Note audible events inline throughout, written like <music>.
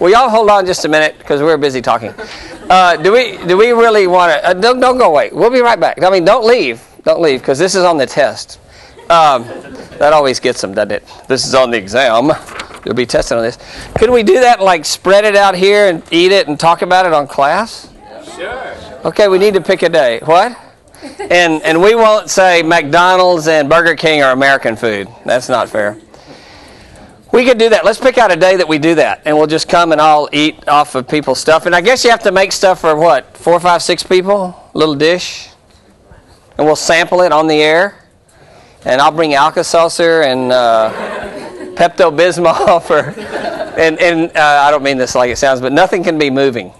Will y'all hold on just a minute because we're busy talking. Uh, do we do we really want to? Uh, don't don't go away. We'll be right back. I mean, don't leave. Don't leave because this is on the test. Um, that always gets them, doesn't it? This is on the exam. You'll be tested on this. Could we do that? Like spread it out here and eat it and talk about it on class? Sure. Okay, we need to pick a day. What? And and we won't say McDonald's and Burger King are American food. That's not fair. We could do that. Let's pick out a day that we do that, and we'll just come and all eat off of people's stuff. And I guess you have to make stuff for what, four, five, six people, little dish, and we'll sample it on the air. And I'll bring Alka-Seltzer and uh, Pepto Bismol <laughs> for, and and uh, I don't mean this like it sounds, but nothing can be moving.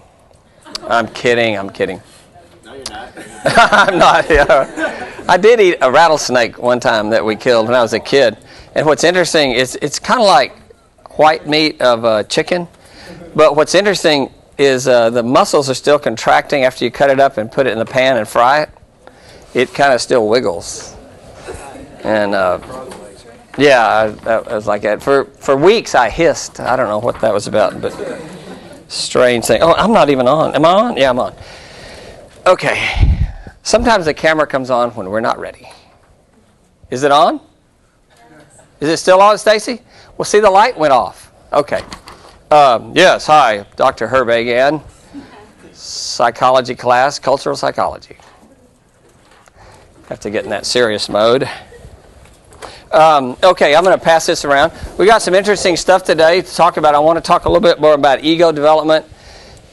I'm kidding. I'm kidding. No, you're not. <laughs> I'm not. Yeah. I did eat a rattlesnake one time that we killed when I was a kid. And what's interesting is it's kind of like white meat of a chicken. But what's interesting is uh, the muscles are still contracting after you cut it up and put it in the pan and fry it. It kind of still wiggles. And uh, yeah, I, I was like that. For, for weeks I hissed. I don't know what that was about, but strange thing. Oh, I'm not even on. Am I on? Yeah, I'm on. Okay. Sometimes the camera comes on when we're not ready. Is it on? Is it still on, Stacy? Well, see, the light went off. Okay. Um, yes, hi, Dr. Herb again. Psychology class, cultural psychology. Have to get in that serious mode. Um, okay, I'm going to pass this around. We got some interesting stuff today to talk about. I want to talk a little bit more about ego development,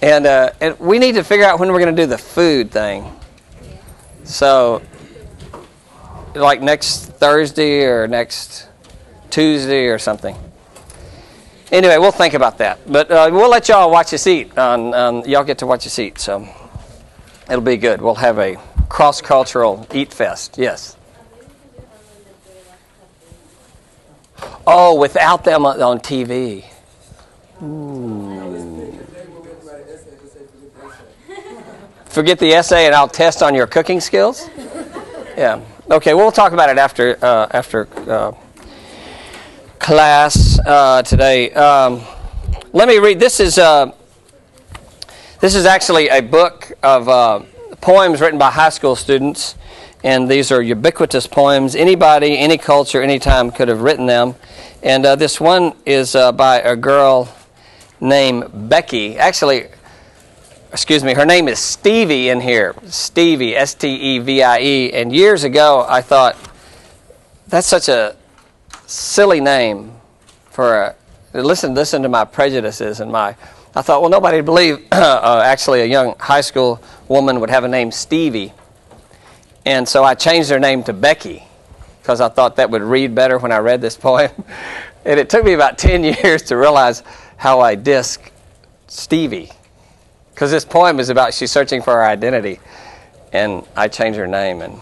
and uh, and we need to figure out when we're going to do the food thing. So, like next Thursday or next Tuesday or something. Anyway, we'll think about that. But uh, we'll let y'all watch us eat. On, y'all get to watch us eat, so it'll be good. We'll have a cross cultural eat fest. Yes. Oh, without them on, on TV. Ooh. Forget the essay, and I'll test on your cooking skills. Yeah. Okay. We'll talk about it after uh, after uh, class uh, today. Um, let me read. This is uh, this is actually a book of uh, poems written by high school students, and these are ubiquitous poems. Anybody, any culture, anytime could have written them. And uh, this one is by a girl named Becky. Actually, excuse me, her name is Stevie in here. Stevie, S T E V I E. And years ago, I thought, that's such a silly name for a. Listen, listen to my prejudices and my. I thought, well, nobody would believe <clears throat> uh, actually a young high school woman would have a name Stevie. And so I changed her name to Becky because I thought that would read better when I read this poem. <laughs> and it took me about 10 <laughs> years to realize how I disc Stevie because this poem is about she's searching for her identity, and I changed her name. And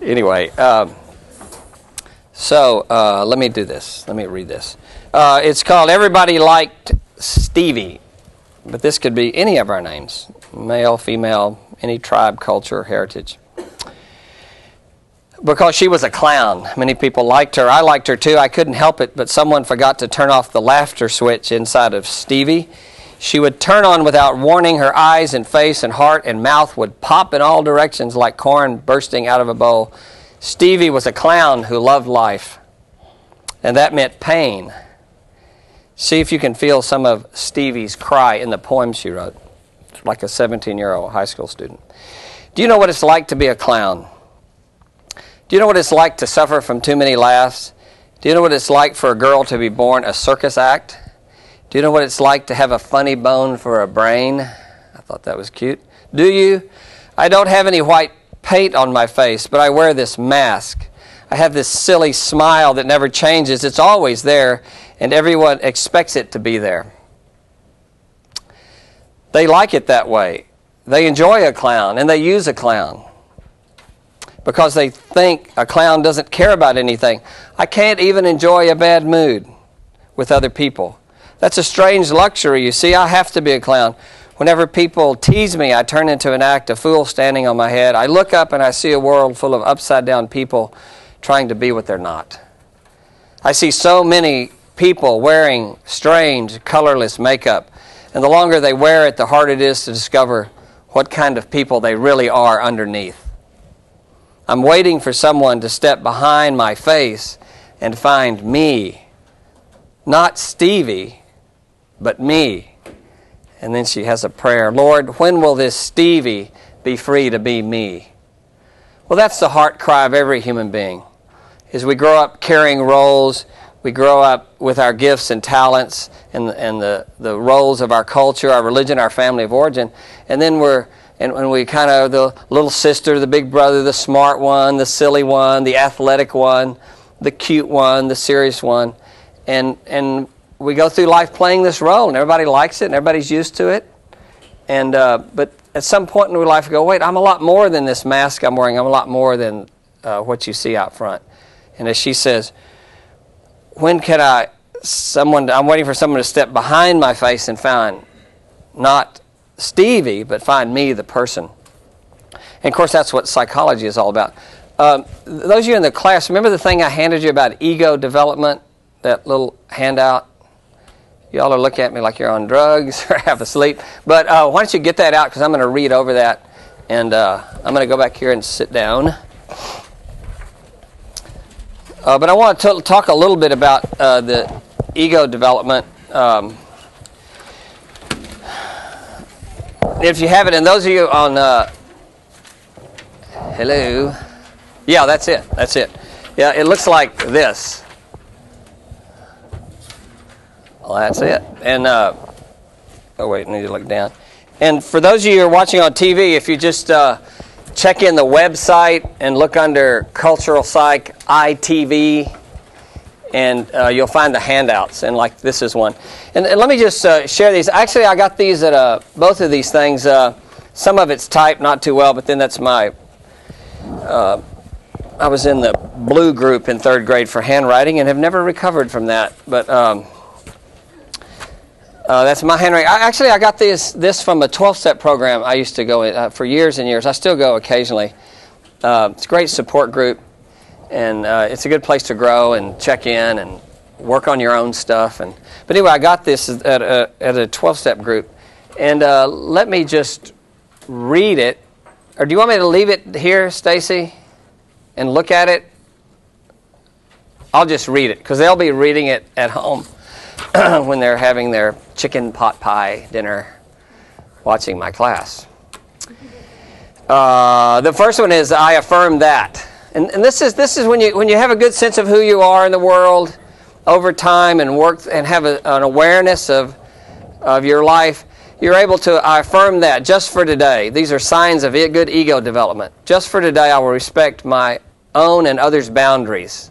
<laughs> anyway, um, so uh, let me do this. Let me read this. Uh, it's called "Everybody Liked Stevie," but this could be any of our names: male, female, any tribe, culture, heritage. Because she was a clown. Many people liked her. I liked her too. I couldn't help it, but someone forgot to turn off the laughter switch inside of Stevie. She would turn on without warning. Her eyes and face and heart and mouth would pop in all directions like corn bursting out of a bowl. Stevie was a clown who loved life, and that meant pain. See if you can feel some of Stevie's cry in the poem she wrote, like a 17 year old high school student. Do you know what it's like to be a clown? Do you know what it's like to suffer from too many laughs? Do you know what it's like for a girl to be born a circus act? Do you know what it's like to have a funny bone for a brain? I thought that was cute. Do you? I don't have any white paint on my face, but I wear this mask. I have this silly smile that never changes. It's always there, and everyone expects it to be there. They like it that way. They enjoy a clown, and they use a clown because they think a clown doesn't care about anything. I can't even enjoy a bad mood with other people. That's a strange luxury. You see, I have to be a clown. Whenever people tease me, I turn into an act, a fool standing on my head. I look up and I see a world full of upside down people trying to be what they're not. I see so many people wearing strange, colorless makeup. And the longer they wear it, the harder it is to discover what kind of people they really are underneath. I'm waiting for someone to step behind my face and find me. Not Stevie, but me. And then she has a prayer Lord, when will this Stevie be free to be me? Well, that's the heart cry of every human being. As we grow up carrying roles, we grow up with our gifts and talents and, and the, the roles of our culture, our religion, our family of origin, and then we're and when we kind of the little sister, the big brother, the smart one, the silly one, the athletic one, the cute one, the serious one, and and we go through life playing this role, and everybody likes it, and everybody's used to it, and uh, but at some point in our life, we go, wait, I'm a lot more than this mask I'm wearing. I'm a lot more than uh, what you see out front. And as she says, when can I, someone, I'm waiting for someone to step behind my face and find not Stevie, but find me, the person. And of course, that's what psychology is all about. Um, those of you in the class, remember the thing I handed you about ego development? That little handout? Y'all are looking at me like you're on drugs <laughs> or half asleep. But uh, why don't you get that out because I'm going to read over that. And uh, I'm going to go back here and sit down. Uh, but I want to talk a little bit about uh, the ego development. Um, if you have it, and those of you on, uh, hello, yeah, that's it. That's it. Yeah, it looks like this. Well, that's it. And uh, oh wait, I need to look down. And for those of you who are watching on TV, if you just uh, check in the website and look under Cultural Psych ITV, and uh, you'll find the handouts. And like this is one. And, and let me just uh, share these. Actually, I got these at uh, both of these things. Uh, some of it's typed not too well, but then that's my. Uh, I was in the blue group in third grade for handwriting and have never recovered from that. But um, uh, that's my handwriting. I, actually, I got this this from a 12-step program I used to go in, uh, for years and years. I still go occasionally. Uh, it's a great support group, and uh, it's a good place to grow and check in and work on your own stuff. And but anyway, I got this at a, at a 12-step group, and uh, let me just read it. Or do you want me to leave it here, Stacy, and look at it? I'll just read it because they'll be reading it at home. <clears throat> when they're having their chicken pot pie dinner watching my class. Uh, the first one is I affirm that. And, and this is this is when you when you have a good sense of who you are in the world over time and work and have a, an awareness of of your life, you're able to I affirm that just for today. These are signs of good ego development. Just for today, I will respect my own and others' boundaries.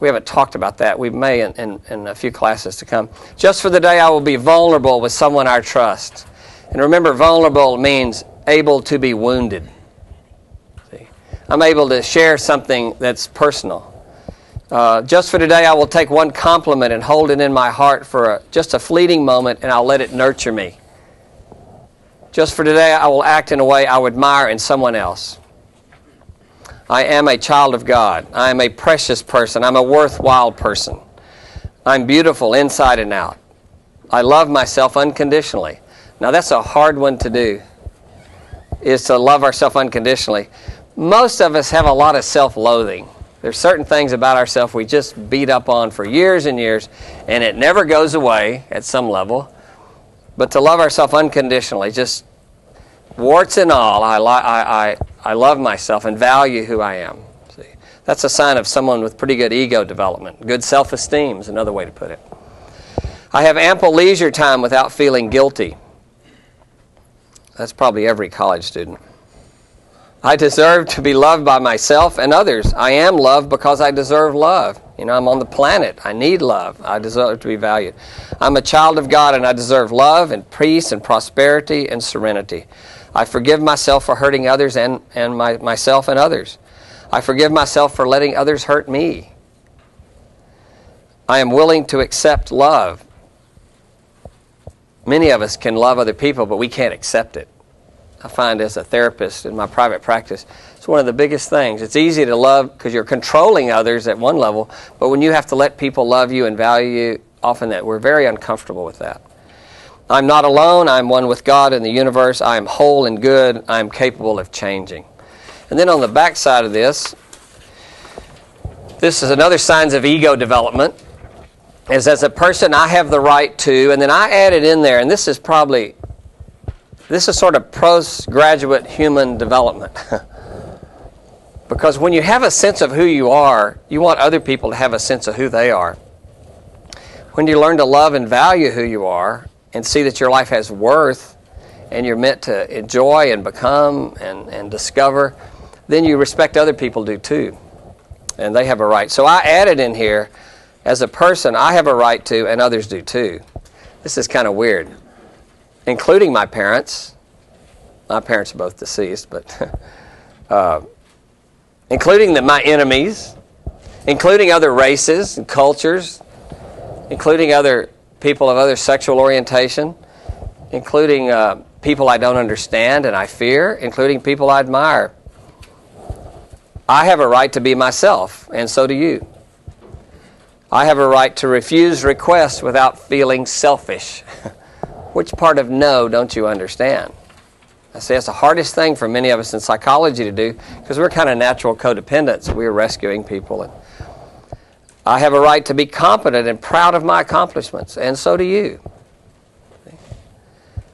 We haven't talked about that. We may in, in, in, a few classes to come. Just for the day, I will be vulnerable with someone I trust. And remember, vulnerable means able to be wounded. See? I'm able to share something that's personal. Uh, just for today, I will take one compliment and hold it in my heart for a, just a fleeting moment, and I'll let it nurture me. Just for today, I will act in a way I would admire in someone else. I am a child of God. I am a precious person. I'm a worthwhile person. I'm beautiful inside and out. I love myself unconditionally. Now, that's a hard one to do, is to love ourselves unconditionally. Most of us have a lot of self loathing. There's certain things about ourselves we just beat up on for years and years, and it never goes away at some level. But to love ourselves unconditionally, just warts and all, I, I, I, I love myself and value who I am. See, that's a sign of someone with pretty good ego development. Good self esteem is another way to put it. I have ample leisure time without feeling guilty. That's probably every college student. I deserve to be loved by myself and others. I am loved because I deserve love. You know, I'm on the planet. I need love. I deserve to be valued. I'm a child of God and I deserve love and peace and prosperity and serenity. I forgive myself for hurting others and, and my, myself and others. I forgive myself for letting others hurt me. I am willing to accept love. Many of us can love other people, but we can't accept it. I find as a therapist in my private practice. It's one of the biggest things. It's easy to love because you're controlling others at one level, but when you have to let people love you and value you, often that we're very uncomfortable with that. I'm not alone. I'm one with God and the universe. I am whole and good. I am capable of changing. And then on the back side of this, this is another signs of ego development. Is as a person I have the right to, and then I added in there, and this is probably this is sort of postgraduate human development. <laughs> because when you have a sense of who you are, you want other people to have a sense of who they are. When you learn to love and value who you are and see that your life has worth and you're meant to enjoy and become and, and discover, then you respect other people do too. And they have a right. So I added in here, as a person, I have a right to, and others do too. This is kind of weird including my parents. My parents are both deceased, but <laughs> uh, including the, my enemies, including other races and cultures, including other people of other sexual orientation, including uh, people I don't understand and I fear, including people I admire. I have a right to be myself, and so do you. I have a right to refuse requests without feeling selfish. <laughs> Which part of no don't you understand? I say it's the hardest thing for many of us in psychology to do because we're kind of natural codependents. We're rescuing people. And I have a right to be competent and proud of my accomplishments, and so do you.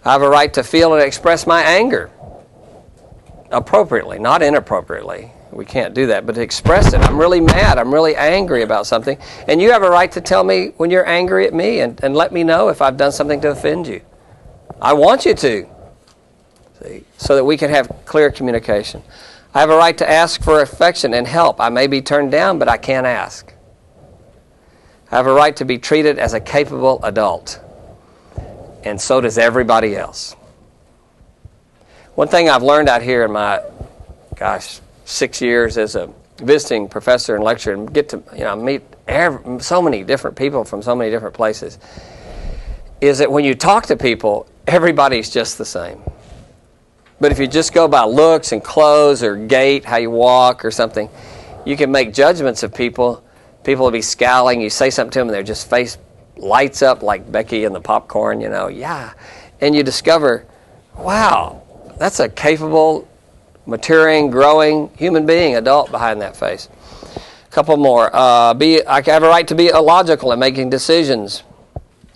I have a right to feel and express my anger appropriately, not inappropriately. We can't do that, but to express it. I'm really mad. I'm really angry about something. And you have a right to tell me when you're angry at me and, and let me know if I've done something to offend you. I want you to, see, so that we can have clear communication. I have a right to ask for affection and help. I may be turned down, but I can't ask. I have a right to be treated as a capable adult. And so does everybody else. One thing I've learned out here in my, gosh, six years as a visiting professor and lecturer and get to you know meet every, so many different people from so many different places is that when you talk to people everybody's just the same but if you just go by looks and clothes or gait how you walk or something you can make judgments of people people will be scowling you say something to them and their just face lights up like becky and the popcorn you know yeah and you discover wow that's a capable maturing, growing human being, adult behind that face. A couple more. Uh, be, I have a right to be illogical in making decisions.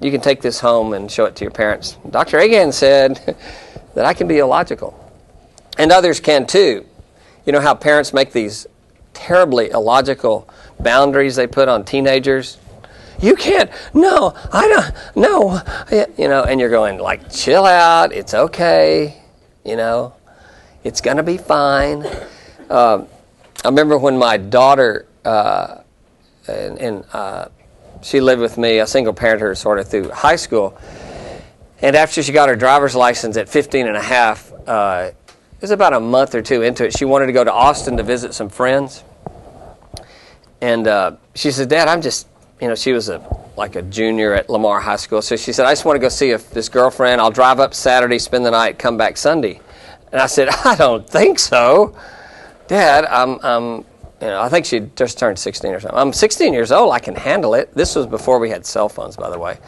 You can take this home and show it to your parents. Dr. Agan said <laughs> that I can be illogical. And others can too. You know how parents make these terribly illogical boundaries they put on teenagers? You can't, no, I don't, no. You know, and you're going, like, chill out, it's okay, you know. It's to be fine. Uh, I remember when my daughter, uh, and, and uh, she lived with me, a single parent her sort of through high school. And after she got her driver's license at 15 and a half, uh, it was about a month or two into it, she wanted to go to Austin to visit some friends. And uh, she said, Dad, I'm just, you know, she was a like a junior at Lamar High School. So she said, I just want to go see if this girlfriend. I'll drive up Saturday, spend the night, come back Sunday. And I said, I don't think so. Dad, I'm, I'm you know, I think she just turned 16 or something. I'm 16 years old. I can handle it. This was before we had cell phones, by the way.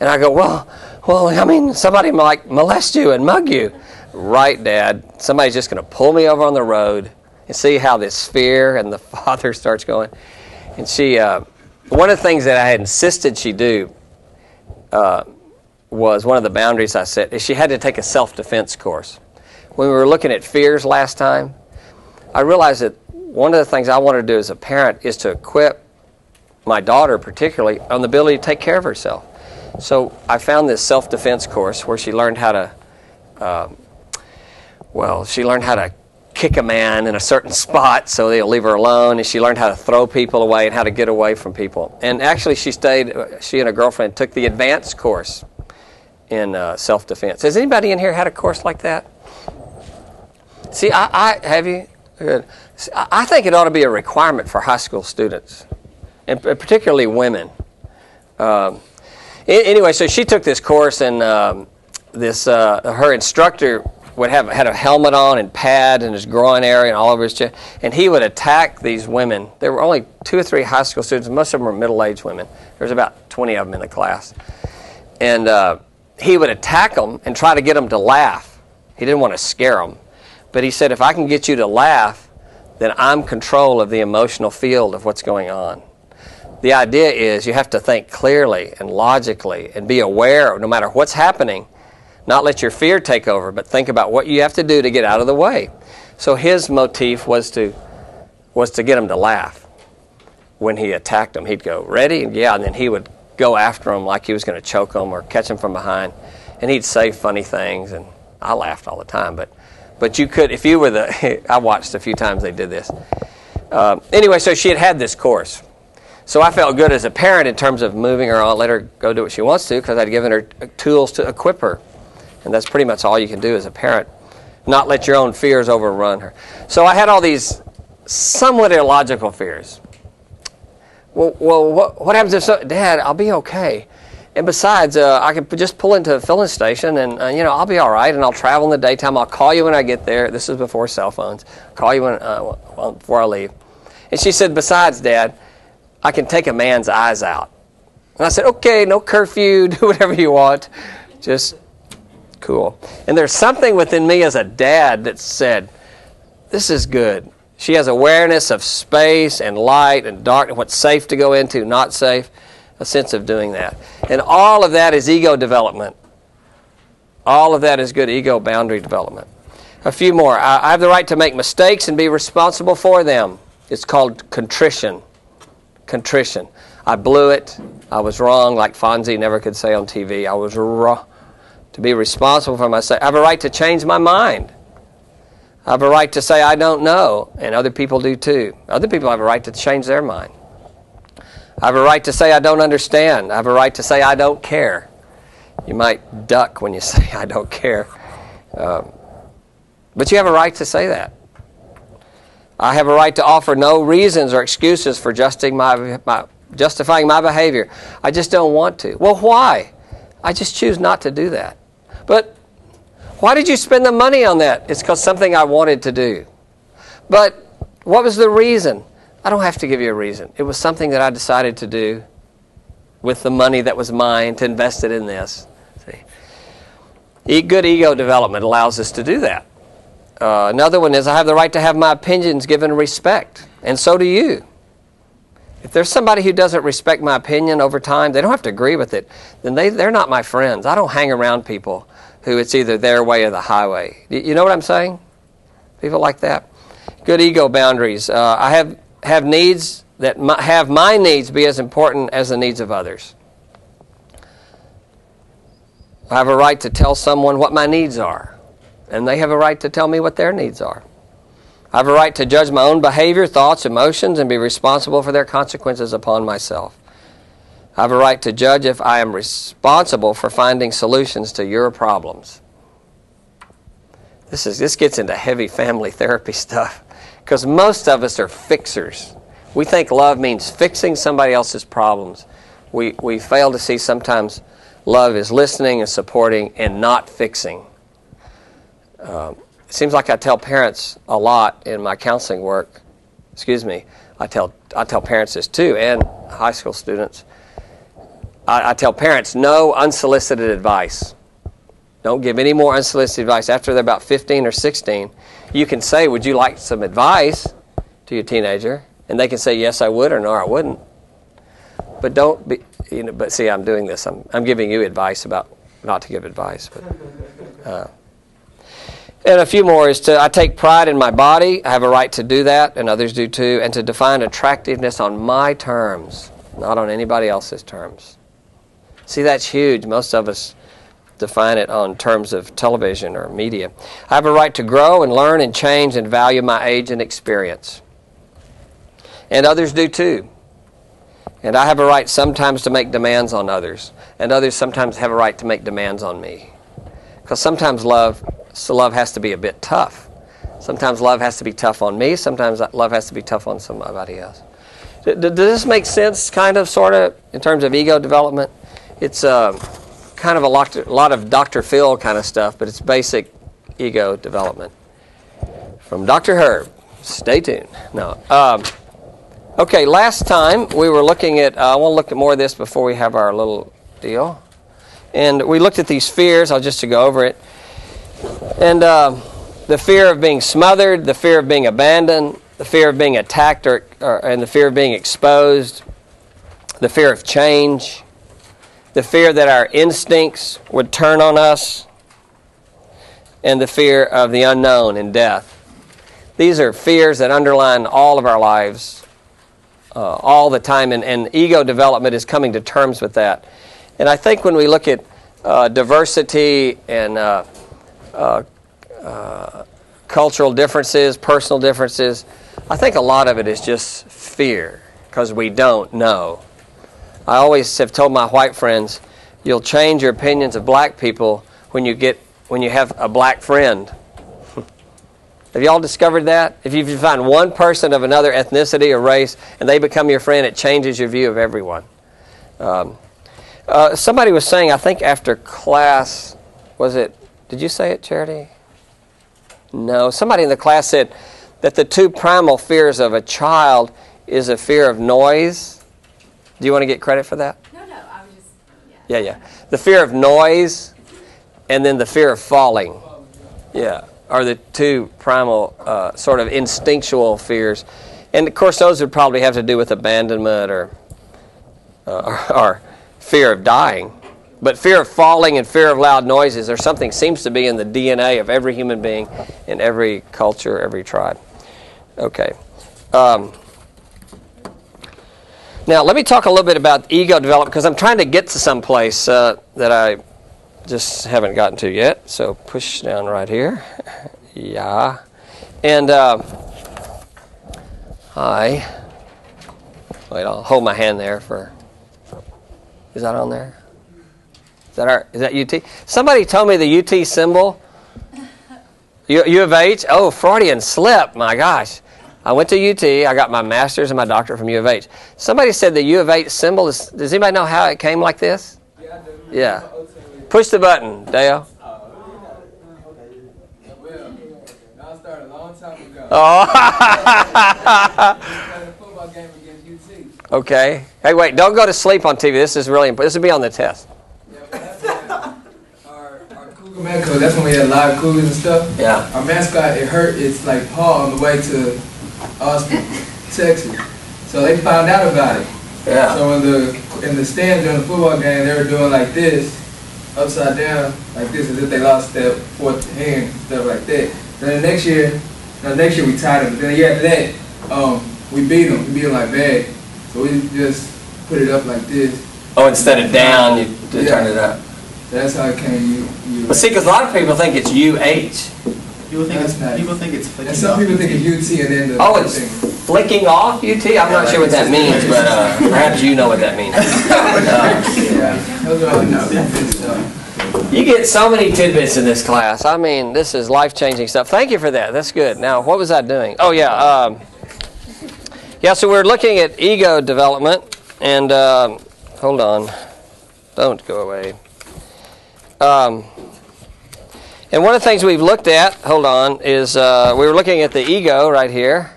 And I go, well, well, I mean, somebody might molest you and mug you. Right, Dad. Somebody's just going to pull me over on the road and see how this fear and the <laughs> father starts going. And she, uh, one of the things that I had insisted she do uh, was one of the boundaries I set is she had to take a self-defense course when we were looking at fears last time, I realized that one of the things I wanted to do as a parent is to equip my daughter, particularly, on the ability to take care of herself. So I found this self defense course where she learned how to, uh, well, she learned how to kick a man in a certain spot so they'll leave her alone, and she learned how to throw people away and how to get away from people. And actually, she stayed, she and a girlfriend took the advanced course in uh, self defense. Has anybody in here had a course like that? See, I, I have you. Good. See, I think it ought to be a requirement for high school students, and particularly women. Um, anyway, so she took this course, and um, this uh, her instructor would have had a helmet on and pads in his groin area and all over his chest, and he would attack these women. There were only two or three high school students. Most of them were middle-aged women. There was about 20 of them in the class, and uh, he would attack them and try to get them to laugh. He didn't want to scare them, but he said, "If I can get you to laugh, then I'm control of the emotional field of what's going on." The idea is you have to think clearly and logically and be aware, no matter what's happening not let your fear take over, but think about what you have to do to get out of the way. So his motif was to was to get him to laugh. When he attacked him, he'd go, "Ready?" and yeah, and then he would go after him like he was going to choke him or catch him from behind, and he'd say funny things, and I laughed all the time. But but you could, if you were the, <laughs> I watched a few times they did this. Uh, anyway, so she had had this course. So I felt good as a parent in terms of moving her on, let her go do what she wants to, because I'd given her tools to equip her. And that's pretty much all you can do as a parent. Not let your own fears overrun her. So I had all these somewhat illogical fears. Well, well what, what happens if so, Dad, I'll be okay. And besides, uh, I can just pull into a filling station and, uh, you know, I'll be all right and I'll travel in the daytime. I'll call you when I get there. This is before cell phones. Call you when, uh, well, before I leave. And she said, besides, Dad, I can take a man's eyes out. And I said, okay, no curfew, <laughs> do whatever you want. Just Cool. And there's something within me as a dad that said, this is good. She has awareness of space and light and dark and what's safe to go into, not safe, a sense of doing that. And all of that is ego development. All of that is good ego boundary development. A few more. I, have the right to make mistakes and be responsible for them. It's called contrition. Contrition. I blew it. I was wrong, like Fonzie never could say on TV. I was wrong to be responsible for myself. I have a right to change my mind. I have a right to say I don't know, and other people do too. Other people have a right to change their mind. I have a right to say I don't understand. I have a right to say I don't care. You might duck when you <laughs> say I don't care. Um, but you have a right to say that. I have a right to offer no reasons or excuses for justifying my, my, justifying my behavior. I just don't want to. Well, why? I just choose not to do that. But why did you spend the money on that? It's because something I wanted to do. But what was the reason? I don't have to give you a reason. It was something that I decided to do with the money that was mine to invest it in this. See? Good ego development allows us to do that. Uh, another one is I have the right to have my opinions given respect, and so do you. If there's somebody who doesn't respect my opinion over time, they don't have to agree with it, then they, they're not my friends. I don't hang around people who it's either their way or the highway. You know what I'm saying? People like that. Good ego boundaries. Uh, I have, have needs that my, have my needs be as important as the needs of others. I have a right to tell someone what my needs are, and they have a right to tell me what their needs are. I have a right to judge my own behavior, thoughts, emotions, and be responsible for their consequences upon myself. I have a right to judge if I am responsible for finding solutions to your problems. This, is, this gets into heavy family therapy <laughs> stuff because most of us are fixers. We think love means fixing somebody else's problems. We, we fail to see sometimes love is listening and supporting and not fixing. Um, it seems like I tell parents a lot in my counseling work. Excuse me. I tell I tell parents this too, and high school students. I, I tell parents no unsolicited advice. Don't give any more unsolicited advice after they're about 15 or 16. You can say, "Would you like some advice?" to your teenager, and they can say, "Yes, I would," or "No, I wouldn't." But don't be, you know. But see, I'm doing this. I'm I'm giving you advice about not to give advice, but. Uh, and a few more is to I take pride in my body. I have a right to do that, and others do too, and to define attractiveness on my terms, not on anybody else's terms. See, that's huge. Most of us define it on terms of television or media. I have a right to grow and learn and change and value my age and experience. And others do too. And I have a right sometimes to make demands on others, and others sometimes have a right to make demands on me. Because sometimes love so love has to be a bit tough. Sometimes love has to be tough on me. Sometimes love has to be tough on somebody else. Does this make sense, kind of, sort of, in terms of ego development? It's uh, kind of a lot, a lot of Dr. Phil kind of stuff, but it's basic ego development from Dr. Herb. Stay tuned. No. Um, okay, last time we were looking at, uh, I want to look at more of this before we have our little deal. And we looked at these fears, I'll just to go over it. And uh, the fear of being smothered, the fear of being abandoned, the fear of being attacked, or, or, and the fear of being exposed, the fear of change, the fear that our instincts would turn on us, and the fear of the unknown and death. These are fears that underline all of our lives uh, all the time, and, and, ego development is coming to terms with that. And I think when we look at uh, diversity and uh, uh, uh cultural differences, personal differences, I think a lot of it is just fear because we don't know. I always have told my white friends, you'll change your opinions of black people when you get when you have a black friend. <laughs> have you all discovered that? If you find one person of another ethnicity or race and they become your friend, it changes your view of everyone. Um, uh, somebody was saying, I think after class, was it? Did you say it, Charity? No. Somebody in the class said that the two primal fears of a child is a fear of noise. Do you want to get credit for that? No, no. I was just. Yeah, yeah. yeah. The fear of noise and then the fear of falling. Yeah, are the two primal uh, sort of instinctual fears. And of course, those would probably have to do with abandonment or, uh, <laughs> or, or fear of dying. But fear of falling and fear of loud noises or something seems to be in the DNA of every human being in every culture, every tribe. Okay. Um, now, let me talk a little bit about ego development because I'm trying to get to some place uh, that I just haven't gotten to yet. So push down right here. <laughs> Yeah. And uh, hi. Wait, I'll hold my hand there for. Is that on there? Is that our? Is that UT? Somebody told me the UT symbol. U, U of H. Oh, Freudian slip. My gosh. I went to UT. I got my master's and my doctorate from U of H. Somebody said the U of H symbol is. Does anybody know how it came like this? Yeah, Yeah. Push the button, Dale. Oh. okay. Hey, wait! Don't go to sleep on TV. This is really important. This will be on the test. our, our cougar mascot. That's when we had live cougars and stuff. Yeah. Our mascot, it hurt its like paw on the way to Austin, <laughs> Texas. So they found out about it. Yeah. So in the in the stands during the football game, they were doing like this upside down like this as if they lost their fourth hand, stuff like that. Then the next year, the next year we tied them. But then the year after that, um, we beat them. We beat them like bad. So we just put it up like this. Oh, instead of down, you yeah. turn it up. That's how it came. You, you. But see, because a lot of people think it's UH. People think it's not. people think it's flicking and some people think it's UT and then the oh, it's thing. flicking off UT. I'm yeah, not sure what that means, but uh, perhaps you know what that means. <laughs> uh, you get so many tidbits in this class. I mean, this is life changing stuff. Thank you for that. That's good. Now, what was I doing? Oh yeah, um, yeah. So we're looking at ego development, and um, hold on, don't go away. Um, and one of the things we've looked at, hold on, is uh, we were looking at the ego right here.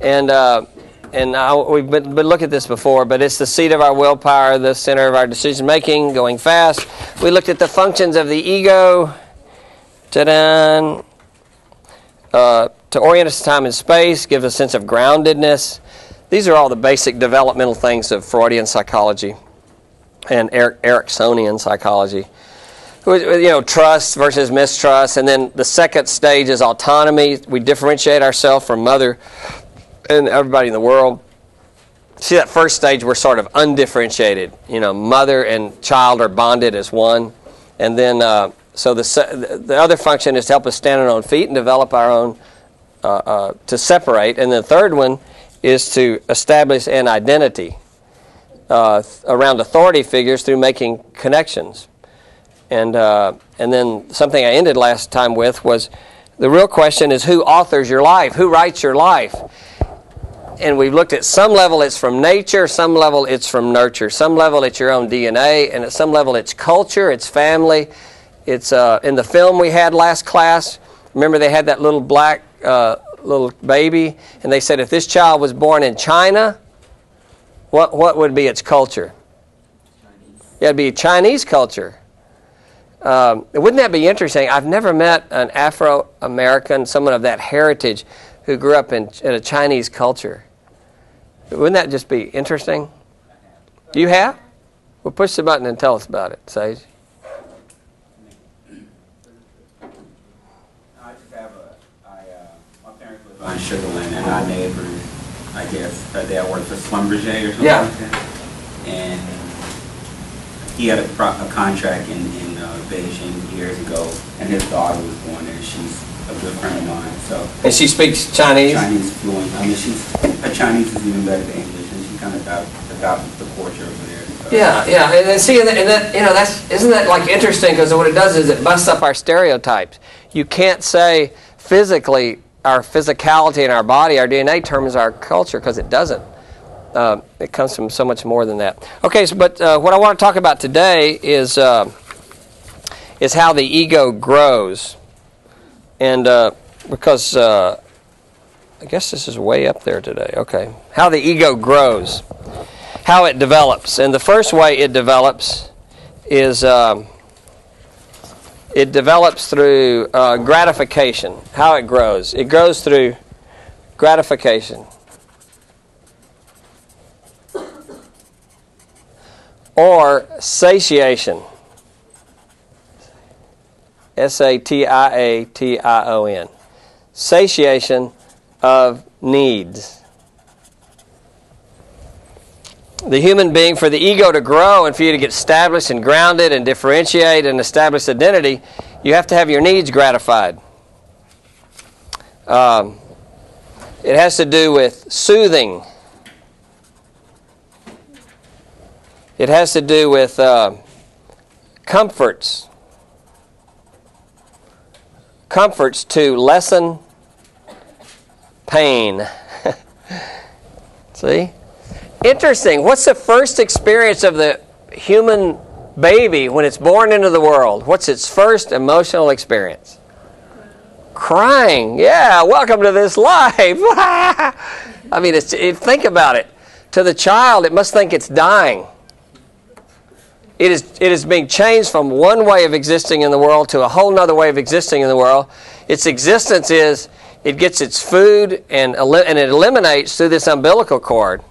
And, uh, and I, we've been, been looking at this before, but it's the seat of our willpower, the center of our decision making, going fast. We looked at the functions of the ego. Ta-da! Uh, to orient us to time and space, give a sense of groundedness. These are all the basic developmental things of Freudian psychology and Eriksonian psychology you know, trust versus mistrust. And then the second stage is autonomy. We differentiate ourselves from mother and everybody in the world. See, that first stage, we're sort of undifferentiated. You know, mother and child are bonded as one. And then, uh, so the, the other function is to help us stand on our own feet and develop our own, uh, uh, to separate. And the third one is to establish an identity uh, around authority figures through making connections. And, uh, and then something I ended last time with was the real question is who authors your life? Who writes your life? And we've looked at some level it's from nature, some level it's from nurture, some level it's your own DNA, and at some level it's culture, it's family, It's uh, in the film we had last class. Remember, they had that little black uh, little baby, and they said if this child was born in China, what what would be its culture? Yeah, it'd be Chinese culture. Um, wouldn't that be interesting? I've never met an Afro American, someone of that heritage, who grew up in, in a Chinese culture. Wouldn't that just be interesting? You have? Well, push the button and tell us about it, Sage. I just have a, I, uh, my parents live on Sugarland, and our neighbors, I guess, her dad worked for Schlumberger or something Yeah. like that. And he had a, pro- a contract in, in Beijing years ago, and his daughter was born there. She's a good friend of mine, so And she speaks Chinese? Chinese fluent. I mean, she's her Chinese is even better than English, and she kind of got adopted the culture over there. So. Yeah, yeah, and then see, and that, and that you know, that's isn't that like interesting? Because what it does is it busts up our stereotypes. You can't say physically our physicality in our body, our DNA terms our culture because it doesn't. Um, it comes from so much more than that. Okay, so, but uh, what I want to talk about today is uh, is how the ego grows, and uh, because uh, I guess this is way up there today. Okay, how the ego grows how it develops. And the first way it develops is um, it develops through uh, gratification. How it grows? It grows through gratification. Or satiation. S A T I A T I O N. Satiation of needs the human being, for the ego to grow and for you to get established and grounded and differentiate and establish identity, you have to have your needs gratified. Um, it has to do with soothing. It has to do with uh, comforts. Comforts to lessen pain. <laughs> See? Interesting. What's the first experience of the human baby when it's born into the world? What's its first emotional experience? Crying. Yeah, welcome to this <laughs> life. <laughs> I mean, it's, it, think about it. To the child, it must think it's dying. It is, it is being changed from one way of existing in the world to a whole other way of existing in the world. Its existence is it gets its food and, and it eliminates through this umbilical cord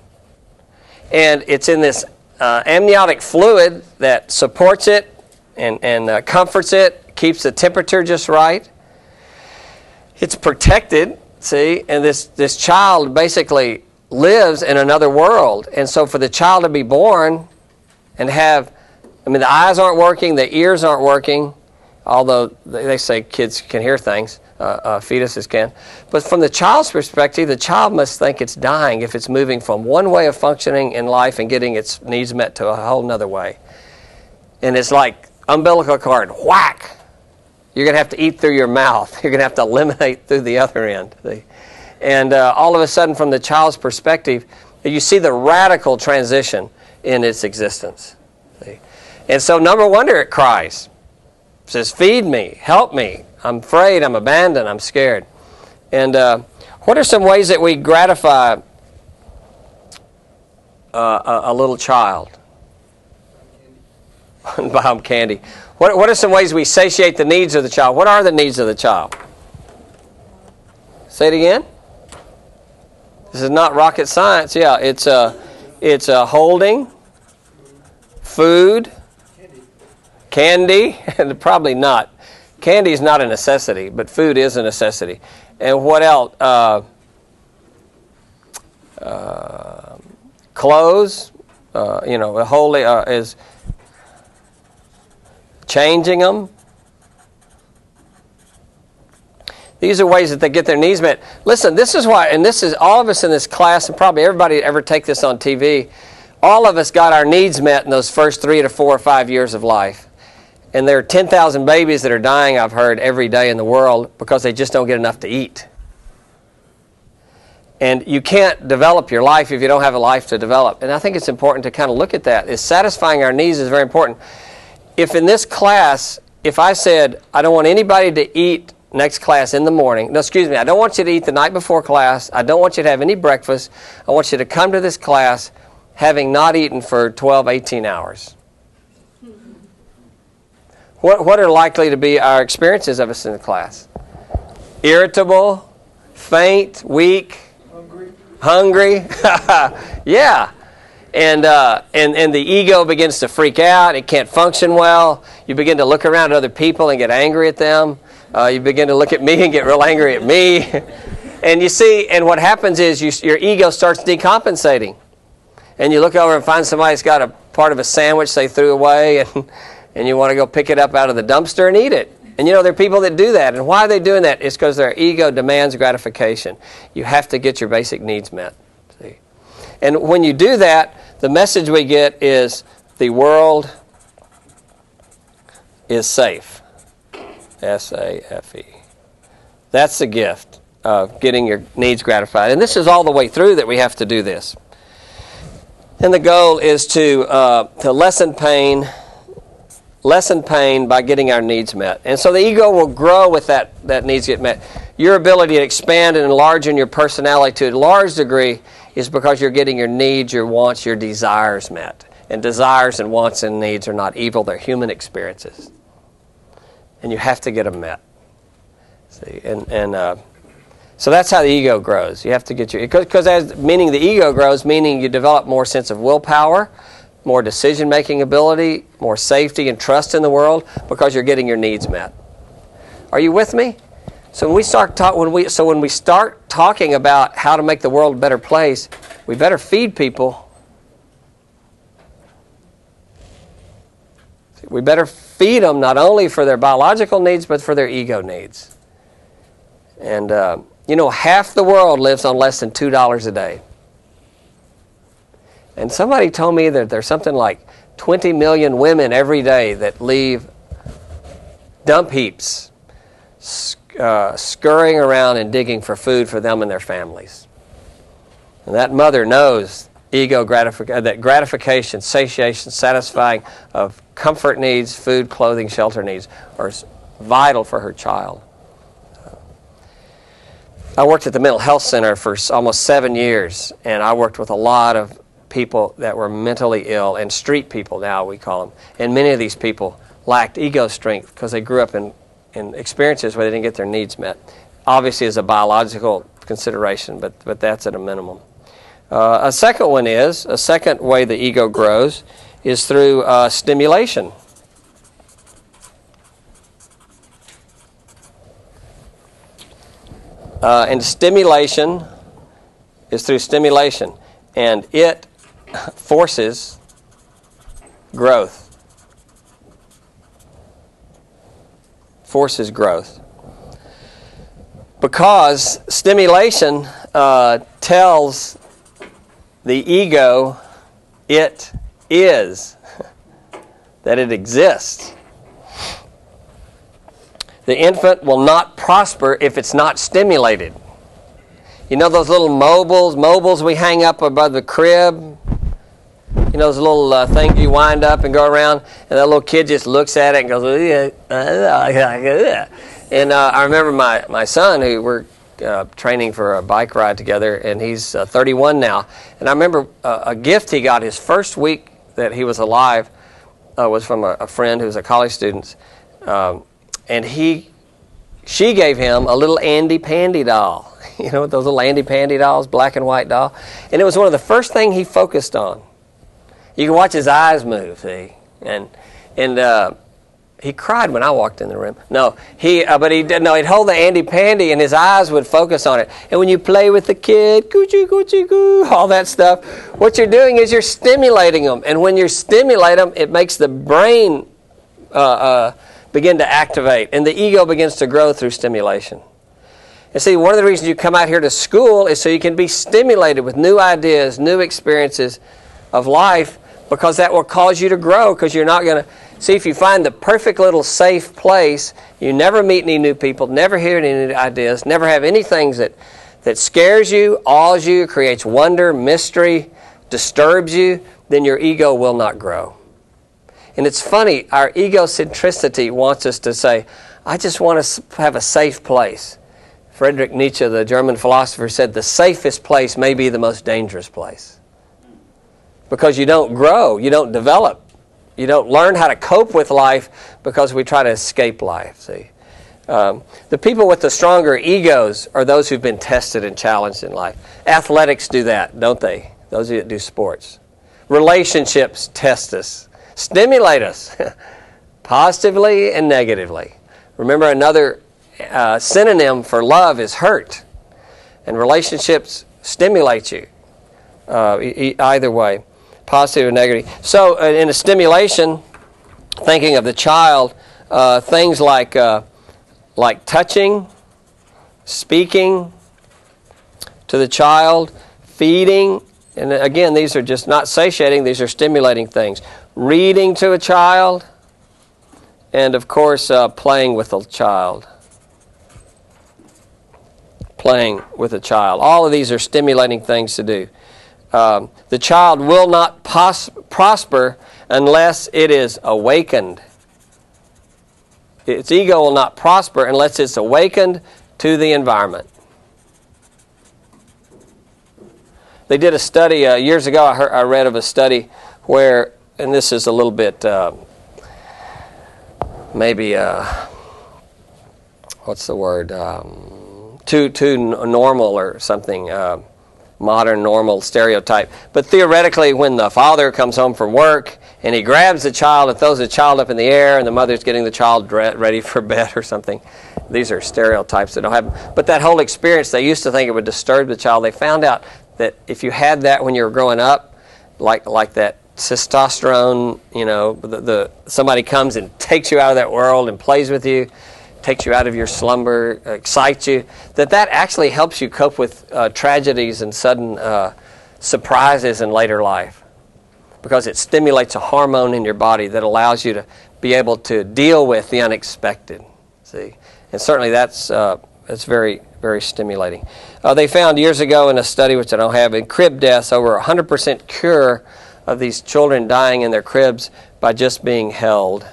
and it's in this uh, amniotic fluid that supports it and, and uh, comforts it, keeps the temperature just right. It's protected, see, and this, this child basically lives in another world. And so for the child to be born and have, I mean, the eyes aren't working, the ears aren't working, although they say kids can hear things uh, uh, fetuses can. But from the child's perspective, the child must think it's dying if it's moving from one way of functioning in life and getting its needs met to a whole nother way. And it's like umbilical cord, whack! You're going to have to eat through your mouth. <laughs> You're going to have to eliminate through the other end. And uh, all of a sudden, from the child's perspective, you see the radical transition in its existence. See? And so, number one, it cries. It says, Feed me, help me, I'm afraid, I'm abandoned, I'm scared. And uh, what are some ways that we gratify uh, a, a, little child? <laughs> Buy them candy. What, what are some ways we satiate the needs of the child? What are the needs of the child? Say it again. This is not rocket science. Yeah, it's a, uh, it's a uh, holding, food, candy, <laughs> probably not. Candy is not a necessity, but food is a necessity. And what else? Uh, uh, clothes, uh, you know, holy uh, is changing them. These are ways that they get their needs met. Listen, this is why, and this is all of us in this class, and probably everybody ever take this on TV. All of us got our needs met in those first three to four or five years of life. And there are 10,000 babies that are dying, I've heard, every day in the world because they just don't get enough to eat. And you can't develop your life if you don't have a life to develop. And I think it's important to kind of look at that. Is satisfying our needs is very important. If in this class if I said, I don't want anybody to eat next class in the morning, no, excuse me, I don't want you to eat the night before class, I don't want you to have any breakfast, I want you to come to this class having not eaten for 12, 18 hours. What, what are likely to be our experiences of us in the class? Irritable, faint, weak, hungry. hungry. <laughs> yeah. And, uh, and, and the ego begins to freak out. It can't function well. You begin to look around at other people and get angry at them. Uh, you begin to look at me and get real angry at me. <laughs> and you see, and what happens is you, your ego starts decompensating. And you look over and find somebody's got a part of a sandwich they threw away, and and you want to go pick it up out of the dumpster and eat it. And you know, there are people that do that. And why are they doing that? It's because their ego demands gratification. You have to get your basic needs met. See? And when you do that, the message we get is the world is safe. S A F E. That's the gift of getting your needs gratified. And this is all the way through that we have to do this. And the goal is to, uh, to lessen pain lessen pain by getting our needs met. And so the ego will grow with that, that needs get met. Your ability to expand and enlarge in your personality to a large degree is because you're getting your needs, your wants, your desires met. And desires and wants and needs are not evil, they're human experiences. And you have to get them met. See, and, and uh, so that's how the ego grows. You have to get your, because as meaning the ego grows, meaning you develop more sense of willpower, more decision making ability, more safety and trust in the world because you're getting your needs met. Are you with me? So when we start talk, when we so when we start talking about how to make the world a better place, we better feed people. We better feed them not only for their biological needs but for their ego needs. And uh, you know, half the world lives on less than two dollars a day. And somebody told me that there's something like 20 million women every day that leave dump heaps, uh, scurrying around and digging for food for them and their families. And that mother knows ego gratification, uh, that gratification, satiation, satisfying of comfort needs, food, clothing, shelter needs are vital for her child. I worked at the mental health center for almost seven years, and I worked with a lot of people that were mentally ill and street people now we call them. And many of these people lacked ego strength because they grew up in, in experiences where they didn't get their needs met. Obviously, as a biological consideration, but, but that's at a minimum. Uh, a second one is a second way the ego grows is through uh, stimulation. Uh, and stimulation is through stimulation, and it forces growth. Forces growth. Because stimulation uh, tells the ego it is, <laughs> that it exists. The infant will not prosper if it's not stimulated. You know those little mobiles, mobiles we hang up above the crib? You know those little uh, you wind up and go around, and that little kid just looks at it and goes, "Yeah, yeah." and uh, I remember my, my son who we're uh, training for a bike ride together, and he's uh, 31 now. And I remember a gift he got his first week that he was alive was from a, a, friend who was a college student, um, and he she gave him a little Andy Pandy doll. <laughs> You know, those little Andy Pandy dolls, black and white doll. And it was one of the first thing he focused on. You can watch his eyes move, see? And, and uh, he cried when I walked in the room. No, he, uh, but he did, no, he'd hold the Andy Pandy and his eyes would focus on it. And when you play with the kid, coochie, coochie, goo, <laughs> all that stuff, what you're doing is you're stimulating them. And when you stimulate them, it makes the brain uh, uh, begin to activate. And the ego begins to grow through stimulation. And see, one of the reasons you come out here to school is so you can be stimulated with new ideas, new experiences of life, because that will cause you to grow. Because you're not going to see if you find the perfect little safe place, you never meet any new people, never hear any ideas, never have any things that, that scares you, awes you, creates wonder, mystery, disturbs you, then your ego will not grow. And it's funny, our egocentricity wants us to say, I just want to have a safe place. Friedrich Nietzsche, the German philosopher, said the safest place may be the most dangerous place. Because you don't grow, you don't develop, you don't learn how to cope with life because we try to escape life, see. Um, the people with the stronger egos are those who've been tested and challenged in life. Athletics do that, don't they? Those of you that do sports. Relationships test us, stimulate us, <laughs> positively and negatively. Remember, another uh, synonym for love is hurt, and relationships stimulate you uh, e- either way, positive or negative. So, uh, in a stimulation, thinking of the child, uh, things like uh, like touching, speaking to the child, feeding, and again, these are just not satiating, these are stimulating things. Reading to a child, and of course, uh, playing with a child. Playing with a child. All of these are stimulating things to do. Um, the child will not pos- prosper unless it is awakened. Its ego will not prosper unless it's awakened to the environment. They did a study uh, years ago. I, heard, I, read of a study where, and this is a little bit uh, maybe uh, what's the word um, too too normal or something uh, modern normal stereotype. But theoretically, when the father comes home from work and he grabs the child and throws the child up in the air, and the mother's getting the child ready for <laughs> bed or something. These are stereotypes that don't happen. But that whole experience, they used to think it would disturb the child. They found out that if you had that when you were growing up, like like that testosterone, you know, the, the somebody comes and takes you out of that world and plays with you, takes you out of your slumber, excites you, that that actually helps you cope with uh, tragedies and sudden uh, surprises in later life because it stimulates a hormone in your body that allows you to be able to deal with the unexpected. See, and certainly that's uh, that's very very stimulating. Uh, they found years ago in a study, which I don't have, in crib deaths, over 100% cure of these children dying in their cribs by just being held.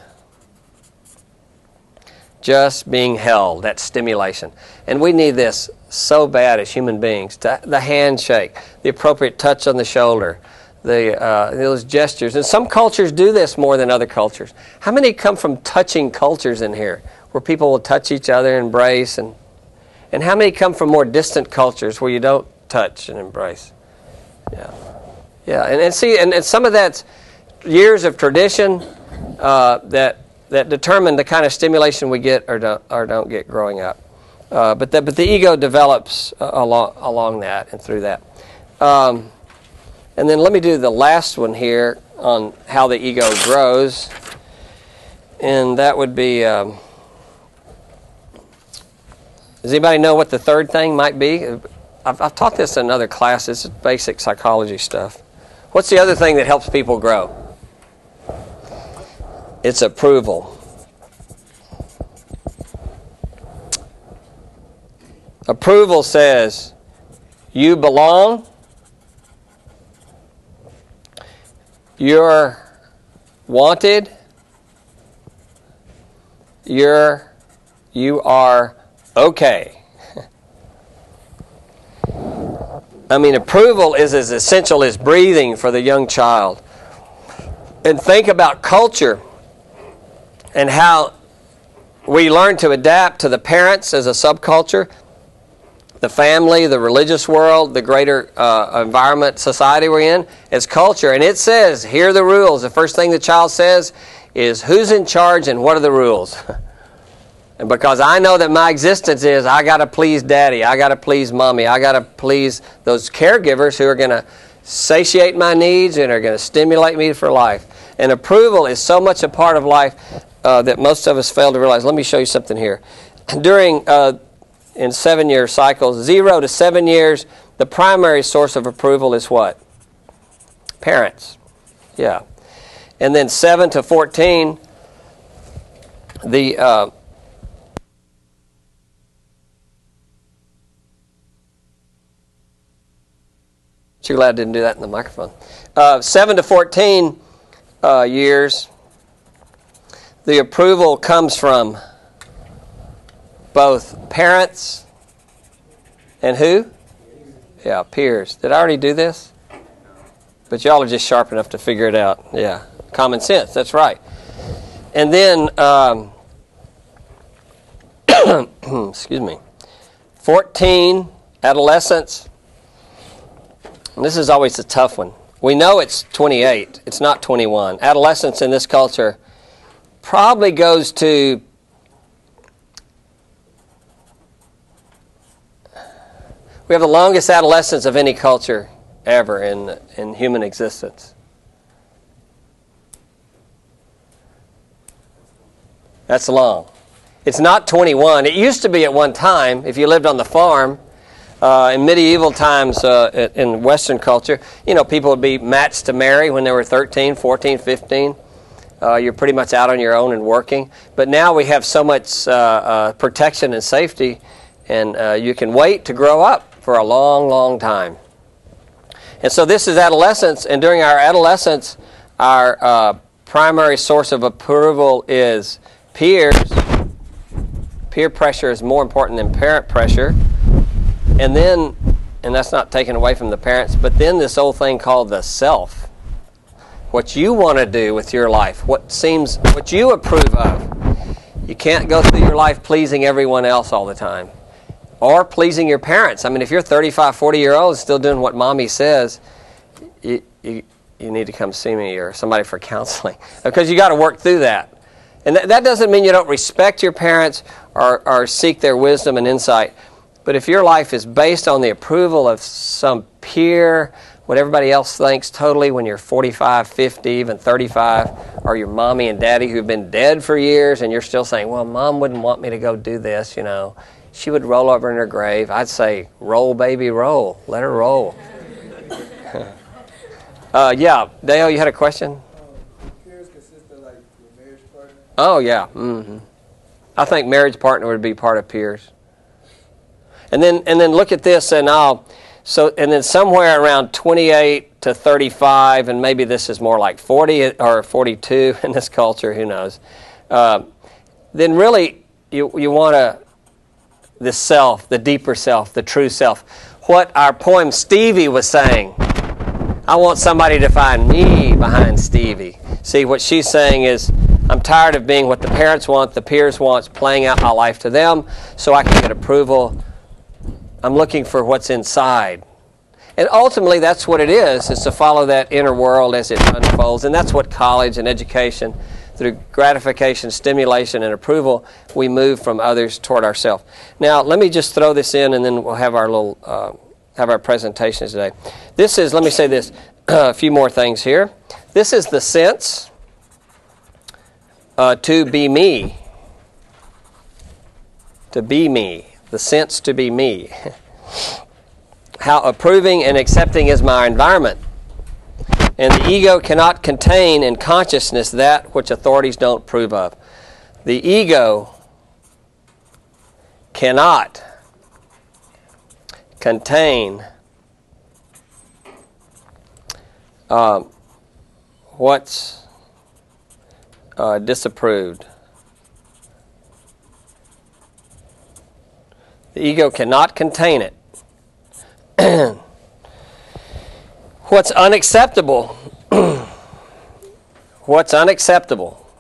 Just being held, that stimulation. And we need this so bad as human beings. The handshake, the appropriate touch on the shoulder, the, uh, those gestures. And some cultures do this more than other cultures. How many come from touching cultures in here, where people will touch each other, embrace, and and how many come from more distant cultures where you don't touch and embrace? Yeah. Yeah, and, and see, and, and some of that's years of tradition uh, that, that determine the kind of stimulation we get or don't, or don't get growing up. Uh, but, the, but the ego develops uh, along, along that and through that. Um, and then let me do the last one here on how the ego grows. And that would be um, does anybody know what the third thing might be? I've, I've taught this in other classes, basic psychology stuff. What's the other thing that helps people grow? It's approval. Approval says, you belong, you're wanted, you're, you are okay. <laughs> I mean, approval is as essential as breathing for the young child. And think about culture and how we learn to adapt to the parents as a subculture, the family, the religious world, the greater uh, environment, society we're in, as culture. And it says, here are the rules. The first thing the child says is, who's in charge and what are the rules? <laughs> And because I know that my existence is, I got to please daddy, I got to please mommy, I got to please those caregivers who are going to satiate my needs and are going to stimulate me for life. And approval is so much a part of life uh, that most of us fail to realize. Let me show you something here. <laughs> During, uh, in seven year cycles, zero to seven years, the primary source of approval is what? Parents. Yeah. And then seven to 14, the. Uh, Too glad I didn't do that in the microphone. Uh, 7 to 14 uh, years, the approval comes from both parents and who? Yeah, peers. Did I already do this? But y'all are just sharp enough to figure it out. Yeah, common sense. That's right. And then, um, <clears throat> excuse me, 14, adolescence. And this is always a tough one. We know it's 28, it's not 21. Adolescence in this culture probably goes to we have the longest adolescence of any culture ever in, in human existence. That's long. It's not 21. It used to be at one time, if you lived on the farm, uh, in medieval times uh, in Western culture, you know, people would be matched to marry when they were 13, 14, 15. Uh, you're pretty much out on your own and working. But now we have so much uh, uh, protection and safety, and uh, you can wait to grow up for a long, long time. And so this is adolescence, and during our adolescence, our primary source of approval is peers peer pressure is more important than parent pressure. And then, and that's not taken away from the parents, but then this old thing called the self. What you want to do with your life, what seems, what you approve of. You can't go through your life pleasing everyone else all the time or pleasing your parents. I mean, if you're 35, 40 year old still doing what mommy says, you, you, you need to come see me or somebody for counseling <laughs> because you got to work through that. And th- that doesn't mean you don't respect your parents or, or seek their wisdom and insight. But if your life is based on the approval of some peer, what everybody else thinks totally when you're 45, 50, even 35, or your mommy and daddy who've been dead for years, and you're still saying, Well, mom wouldn't want me to go do this, you know. She would roll over in her grave. I'd say, Roll, baby, roll. Let her roll. <laughs> uh, yeah, Dale, you had a question? Oh yeah. Mm-hmm. I think marriage partner would be part of peers. And then and then look at this and I'll so and then somewhere around 28 to 35 and maybe this is more like 40 or 42 <laughs> in this culture who knows uh, then really you, you want to the self the deeper self the true self what our poem stevie was saying i want somebody to find me behind stevie see what she's saying is I'm tired of being what the parents want, the peers want, playing out my life to them so I can get approval. I'm looking for what's inside. And ultimately, that's what it is, is to follow that inner world as it unfolds. And that's what college and education, through gratification, stimulation, and approval, we move from others toward ourselves. Now, let me just throw this in, and then we'll have our little uh, have our presentation today. This is, let me say this, <clears throat> a few more things here. This is the sense uh, to be me. To be me. The sense to be me. <laughs> How approving and accepting is my environment. And the ego cannot contain in consciousness that which authorities don't approve of. The ego cannot contain um, what's uh, disapproved. The ego cannot contain it. <clears throat> What's unacceptable? <clears throat> What's unacceptable?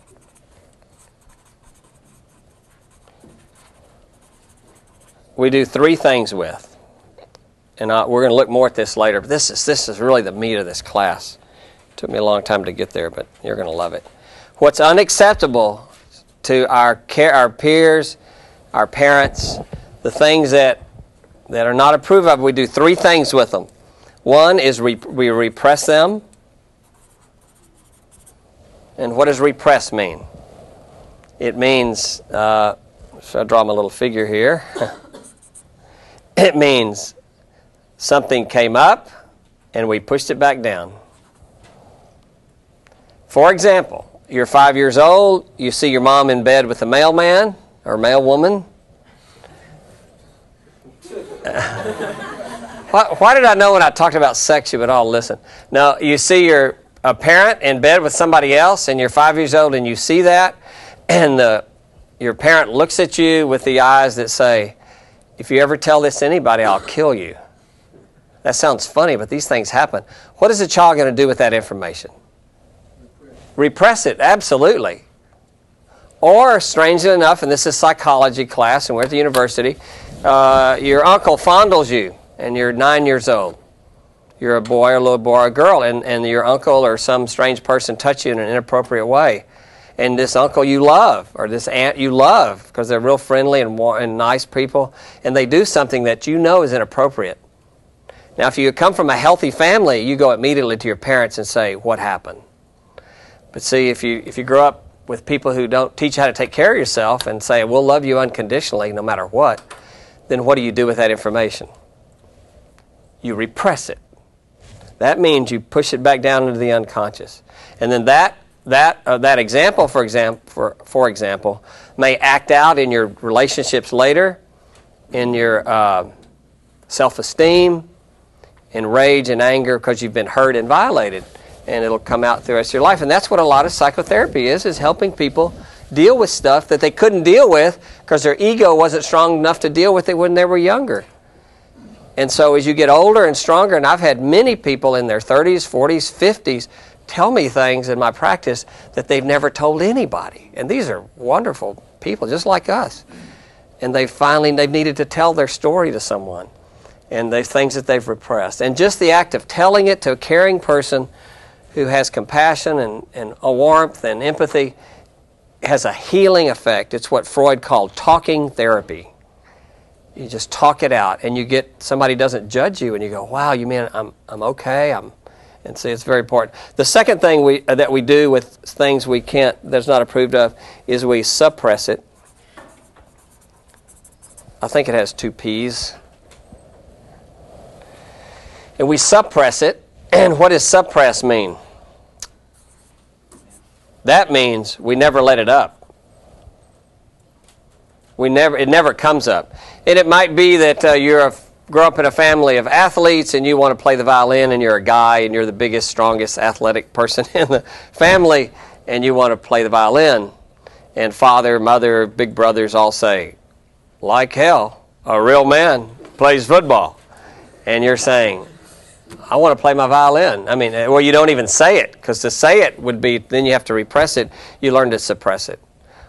We do three things with. And I, we're going to look more at this later. But this is, this is really the meat of this class. It took me a long time to get there, but you're going to love it what's unacceptable to our care, our peers, our parents, the things that that are not approved of, we do three things with them. One is we, we repress them. And what does repress mean? It means, uh, so I draw my little figure here. <laughs> it means something came up and we pushed it back down. For example, you're five years old, you see your mom in bed with a mailman or mail woman. <laughs> why, why, did I know when I talked about sex you would all listen? Now, you see your a parent in bed with somebody else and you're five years old and you see that and the, your parent looks at you with the eyes that say, If you ever tell this to anybody, I'll kill you. That sounds funny, but these things happen. What is a child going to do with that information? Repress it, absolutely. Or, strangely enough, and this is psychology class, and we're at the university, uh, your uncle fondles you, and you're nine years old. You're a boy or a little boy or a girl, and, and your uncle or some strange person touch you in an inappropriate way. And this uncle you love, or this aunt you love, because they're real friendly and, and nice people, and they do something that you know is inappropriate. Now, if you come from a healthy family, you go immediately to your parents and say, What happened? But see, if you, if you grow up with people who don't teach you how to take care of yourself and say, We'll love you unconditionally no matter what, then what do you do with that information? You repress it. That means you push it back down into the unconscious. And then that, that, uh, that example, for, example, for, for example, may act out in your relationships later, in your uh, self esteem, in rage and anger because you've been hurt and violated. And it'll come out through the rest of your life. And that's what a lot of psychotherapy is, is helping people deal with stuff that they couldn't deal with because their ego wasn't strong enough to deal with it when they were younger. And so as you get older and stronger, and I've had many people in their 30s, 40s, 50s tell me things in my practice that they've never told anybody. And these are wonderful people, just like us. And they finally they've needed to tell their story to someone. And the things that they've repressed. And just the act of telling it to a caring person who has compassion and, and a warmth and empathy has a healing effect. It's what Freud called talking therapy. You just talk it out, and you get somebody doesn't judge you, and you go, "Wow, you mean I'm I'm okay? I'm." And see, it's very important. The second thing we uh, that we do with things we can't that's not approved of is we suppress it. I think it has two P's. And we suppress it. <clears throat> And what does suppress mean? That means we never let it up. We never, it never comes up. And it might be that uh, you're grow up in a family of athletes and you want to play the violin and you're a guy and you're the biggest, strongest athletic person <laughs> in the family and you want to play the violin. And father, mother, big brothers all say, like hell, a real man plays football. And you're saying, I want to play my violin. I mean, well, you don't even say it because to say it would be then you have to repress it. You learn to suppress it.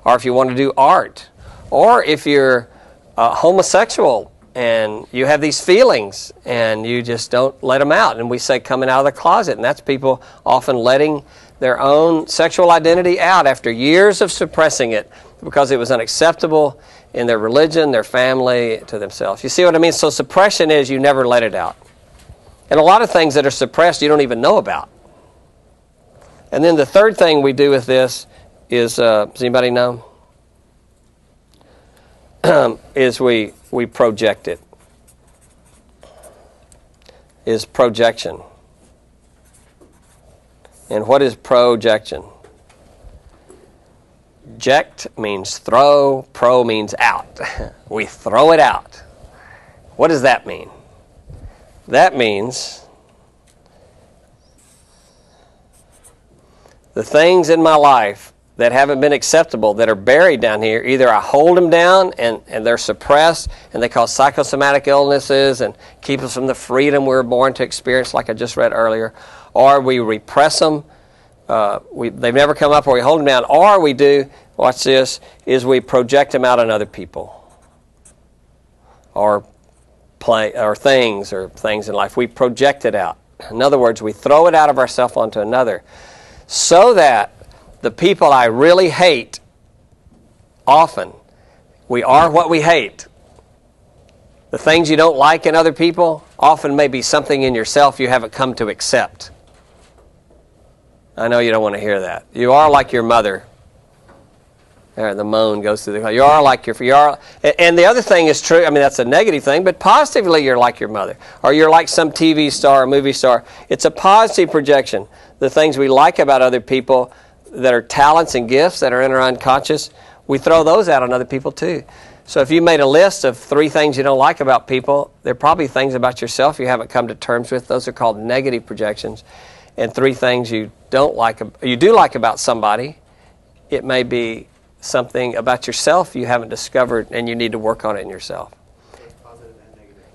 Or if you want to do art, or if you're homosexual and you have these feelings and you just don't let them out. And we say coming out of the closet, and that's people often letting their own sexual identity out after years of suppressing it because it was unacceptable in their religion, their family, to themselves. You see what I mean? So suppression is you never let it out. And a lot of things that are suppressed you don't even know about. And then the third thing we do with this is uh, does anybody know? <clears throat> is we, we project it. Is projection. And what is projection? Ject means throw, pro means out. <laughs> we throw it out. What does that mean? That means the things in my life that haven't been acceptable, that are buried down here, either I hold them down and, and they're suppressed and they cause psychosomatic illnesses and keep us from the freedom we were born to experience, like I just read earlier, or we repress them. Uh, we, they've never come up, or we hold them down, or we do, watch this, is we project them out on other people. Or play, or things or things in life. We project it out. In other words, we throw it out of ourselves onto another so that the people I really hate often, we are what we hate. The things you don't like in other people often may be something in yourself you haven't come to accept. I know you don't want to hear that. You are like your mother the moan goes through the. You are like your. You are, and the other thing is true. I mean, that's a negative thing, but positively, you're like your mother, or you're like some TV star or movie star. It's a positive projection. The things we like about other people, that are talents and gifts that are in our unconscious, we throw those out on other people too. So if you made a list of three things you don't like about people, there are probably things about yourself you haven't come to terms with. Those are called negative projections. And three things you don't like, you do like about somebody, it may be something about yourself you haven't discovered and you need to work on it in yourself.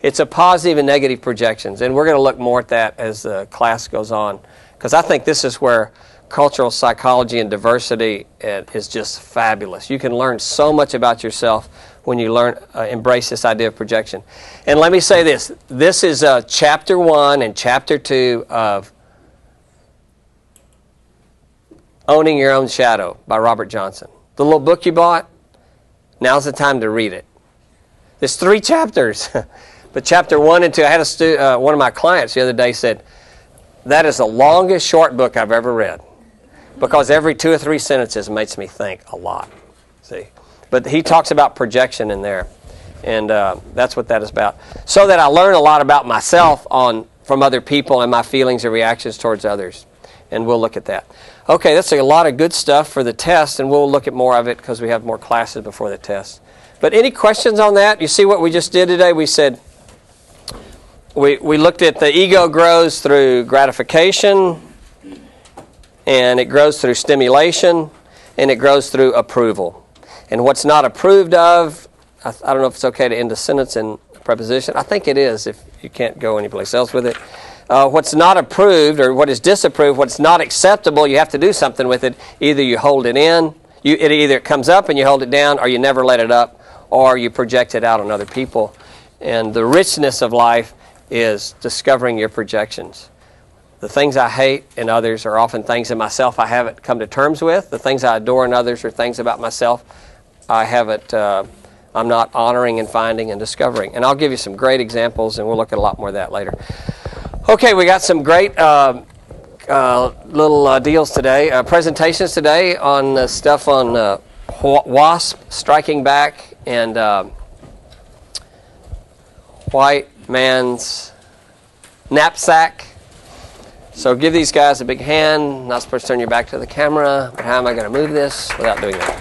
It's a positive and negative projections, and we're going to look more at that as the class goes on, because I think this is where cultural psychology and diversity is just fabulous. You can learn so much about yourself when you learn uh, embrace this idea of projection. And let me say this: this is uh, chapter one and chapter two of Owning Your Own Shadow by Robert Johnson. The little book you bought. Now's the time to read it. There's three <laughs> chapters, but chapter one and two. I had a stu- uh, one of my clients the other day said. That is the longest short book I've ever read because every two or three sentences makes me think a lot. See, but he talks about projection in there, and uh, that's what that is about. So that I learn a lot about myself on from other people and my feelings and reactions towards others, and we'll look at that. Okay, that's a lot of good stuff for the test, and we'll look at more of it because we have more classes before the test. But any questions on that? You see what we just did today? We said we, we looked at the ego grows through gratification, and it grows through stimulation, and it grows through approval. And what's not approved of, I, I don't know if it's okay to end a sentence in preposition. I think it is if you can't go anyplace else with it. Uh, what's not approved or what is disapproved, what's not acceptable, you have to do something with it. Either you hold it in, you, it either comes up and you hold it down, or you never let it up, or you project it out on other people. And the richness of life is discovering your projections. The things I hate in others are often things in myself I haven't come to terms with. The things I adore in others are things about myself I haven't, uh, I'm not honoring and finding and discovering. And I'll give you some great examples, and we'll look at a lot more of that later. Okay, we got some great uh, uh, little uh, deals today, uh, presentations today on stuff on uh, WASP striking back and white man's knapsack. So give these guys a big hand. Not supposed to turn your back to the camera. But how am I going to move this without doing that?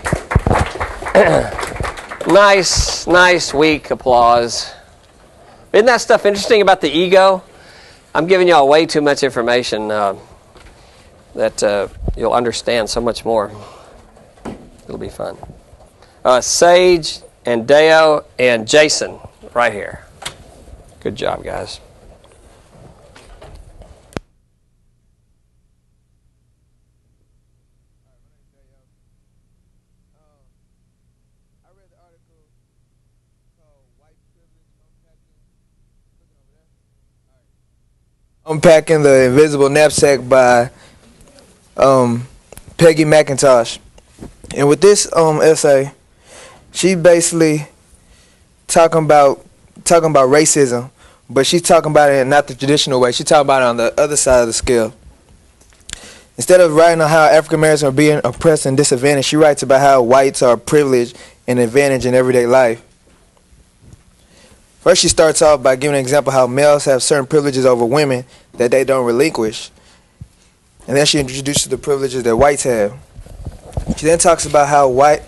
<clears throat> nice, nice, weak applause. Isn't that stuff interesting about the ego? I'm giving y'all way too much information uh, that uh, you'll understand so much more. It'll be fun. Uh, Sage and Deo and Jason, right here. Good job, guys. Unpacking the Invisible Knapsack by um, Peggy McIntosh. And with this um, essay, she basically talking about talking about racism, but she's talking about it not the traditional way. She's talking about it on the other side of the scale. Instead of writing on how African Americans are being oppressed and disadvantaged, she writes about how whites are privileged and advantaged in everyday life. First, she starts off by giving an example how males have certain privileges over women that they don't relinquish. And then she introduces the privileges that whites have. She then talks about how white,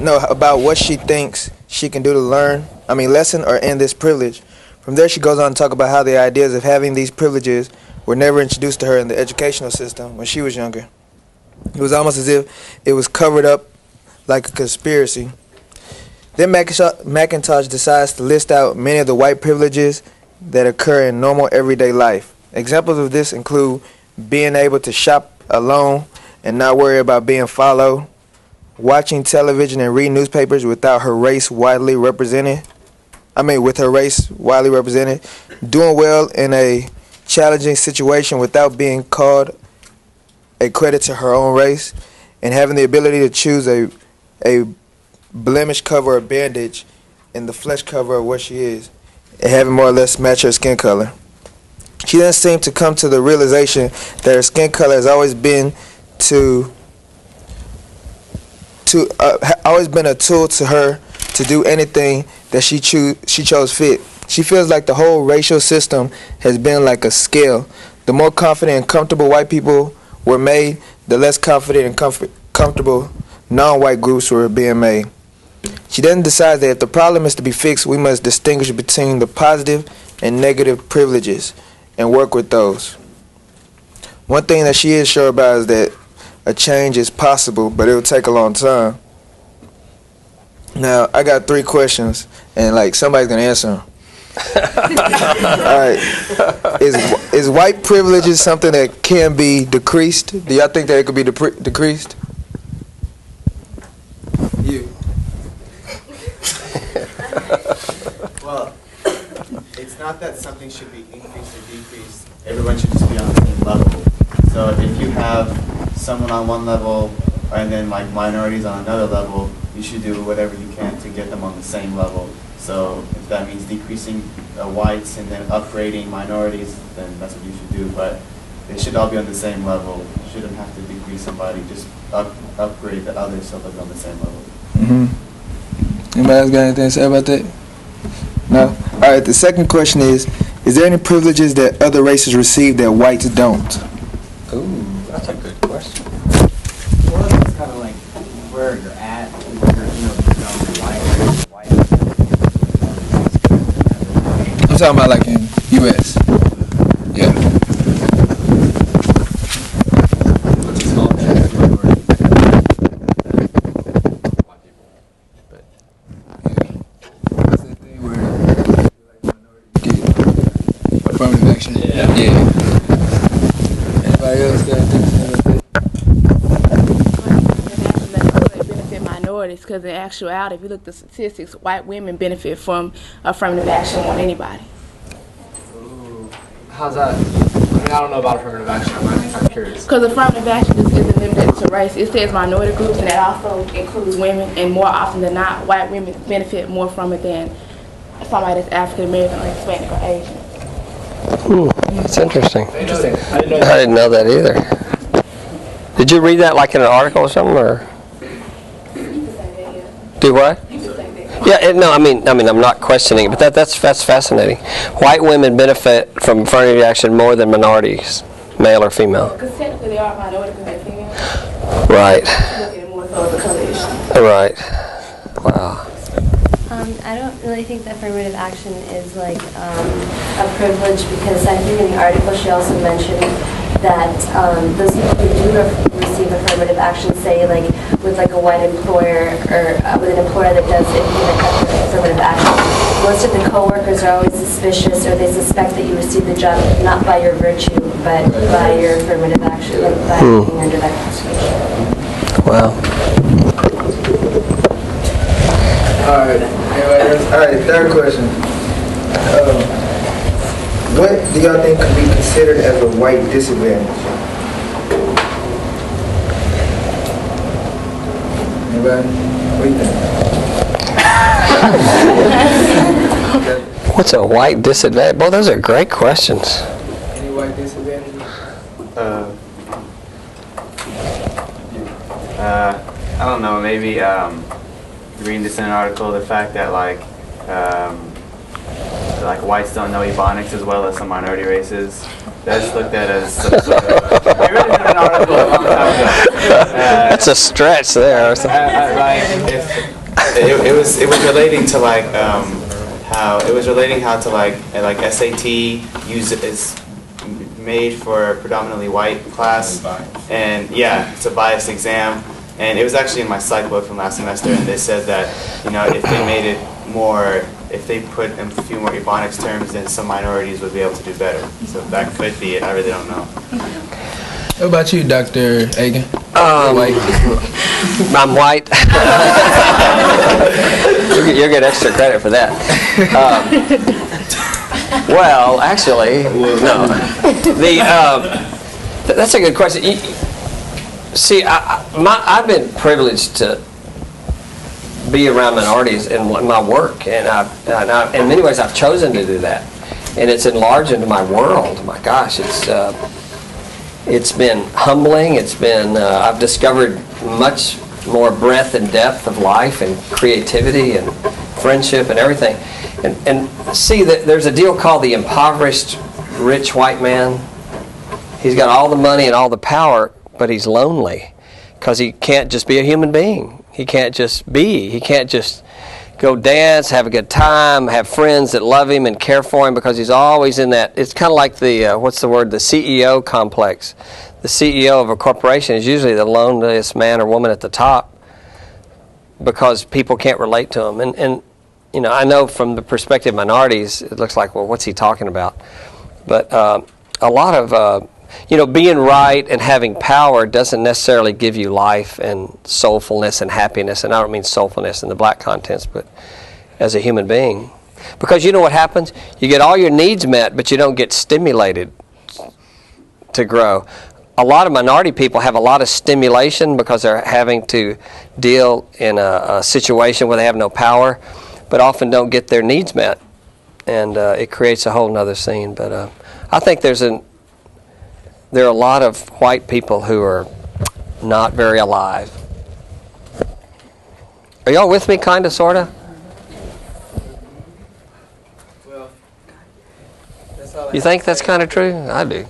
no, about what she thinks she can do to learn, I mean, lessen or end this privilege. From there, she goes on to talk about how the ideas of having these privileges were never introduced to her in the educational system when she was younger. It was almost as if it was covered up like a conspiracy. Then McIntosh decides to list out many of the white privileges that occur in normal everyday life. Examples of this include being able to shop alone and not worry about being followed, watching television and reading newspapers without her race widely represented. I mean, with her race widely represented, doing well in a challenging situation without being called a credit to her own race, and having the ability to choose a a blemish cover or bandage in the flesh cover of what she is and having more or less match her skin color. She doesn't seem to come to the realization that her skin color has always been to to uh, always been a tool to her to do anything that she choose she chose fit. She feels like the whole racial system has been like a scale. The more confident and comfortable white people were made, the less confident and comfort, comfortable non-white groups were being made. She then decides that if the problem is to be fixed, we must distinguish between the positive and negative privileges and work with those. One thing that she is sure about is that a change is possible, but it will take a long time. Now I got three questions, and like somebody's gonna answer them. <laughs> All right. Is is white privilege something that can be decreased? Do y'all think that it could be depre- decreased? Well, it's not that something should be increased or decreased. Everyone should just be on the same level. So if you have someone on one level and then like minorities on another level, you should do whatever you can to get them on the same level. So if that means decreasing whites and then upgrading minorities, then that's what you should do. But they should all be on the same level. You shouldn't have to decrease somebody. Just up, upgrade the others so they're on the same level. Mm-hmm. Anybody else got anything to say about that? No. All right. The second question is: Is there any privileges that other races receive that whites don't? Ooh, that's a good question. Well, it's kind of like where you're at, where you're, you know, from white, white. I'm talking about like in U.S. Yeah. Affirmative action. Yeah. Yeah. Anybody else got anything to say about that? benefit minorities because in actuality, if you look at the statistics, white women benefit from uh, affirmative action more than anybody. How's that? I mean, I don't know about affirmative action. I'm, I'm curious. Because affirmative action is, isn't limited to race. It says minority groups, and that also includes women. And more often than not, white women benefit more from it than somebody that's African American or Hispanic or Asian. That's interesting. Interesting. I didn't know I that. didn't know that either. Did you read that like in an article or something, or do what? Yeah, it, no, I mean, I mean, I'm not questioning it, but that, that's that's fascinating. White women benefit from affirmative action more than minorities, male or female. Because technically they are female. Right, Look at it more so as a color issue. right. Wow. Um, I don't really think that affirmative action is like um, a privilege because I think in the article she also mentioned that um, those people who do re- receive affirmative action, say like with like a white employer or uh, with an employer that does implement affirmative action, most of the coworkers are always suspicious or they suspect that you received the job not by your virtue but by your affirmative action, like by Hmm. being under that constitution. Wow. All right. Anybody else? All right. Third question. Um, what do y'all think could be considered as a white disadvantage? Anybody? What do you think? <laughs> What's a white disadvantage? Boy, those are great questions. Any white disadvantages? Uh, uh, I don't know, maybe um, reading this in an article, the fact that like um, like whites don't know Ebonics as well as some minority races. That's looked at as some sort of. <laughs> I read an article a long time ago. Uh, That's a stretch there. or something. I- I- like if it, it was it was relating to like um, how it was relating how to like uh, like SAT use is made for a predominantly white class and yeah it's a biased exam and it was actually in my psych book from last semester and they said that you know if they made it more if they put in a few more ebonics terms then some minorities would be able to do better so that could be it i really don't know What about you, Dr. Agan? Um, White. <laughs> I'm white. <laughs> you, get, you get extra credit for that. Um, <laughs> well, actually, no. The um, th- that's a good question. You, see, I, I- my, I've been privileged to be around minorities in my- work, and, I've, and I, in many ways, I've chosen to do that, and it's enlarged into my world. My gosh, it's. Uh, it's been humbling. It's been, uh, I've discovered much more breadth and depth of life and creativity and friendship and everything. And, and see that there's a deal called the impoverished rich white man. He's got all the money and all the power, but he's lonely because he can't just be a human being. He can't just be. He can't just go dance, have a good time, have friends that love him and care for him because he's always in that. It's kind of like the, uh, what's the word, the CEO complex. The CEO of a corporation is usually the loneliest man or woman at the top. because people can't relate to him. And, and you know, I know from the perspective of minorities, it looks like, well, what's he talking about? But uh, a lot of, uh, you know, being right and having power doesn't necessarily give you life and soulfulness and happiness. And I don't mean soulfulness in the black context, but as a human being. Because you know what happens? You get all your needs met, but you don't get stimulated to grow. A lot of minority people have a lot of stimulation because they're having to deal in a, a situation where they have no power, but often don't get their needs met. And uh, it creates a whole nother scene. But uh, I think there's an, there are a lot of white people who are not very alive. Are y'all with me, kind of, sort of? You think that's kind of true? I do.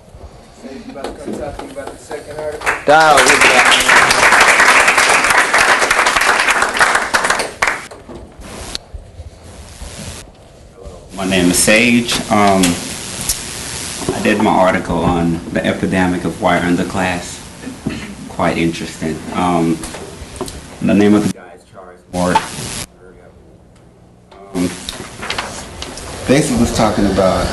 My name is Sage. Um, did my article on the epidemic of white underclass. Quite interesting. Um, the name of the guy is Charles Moore. Um, basically was talking about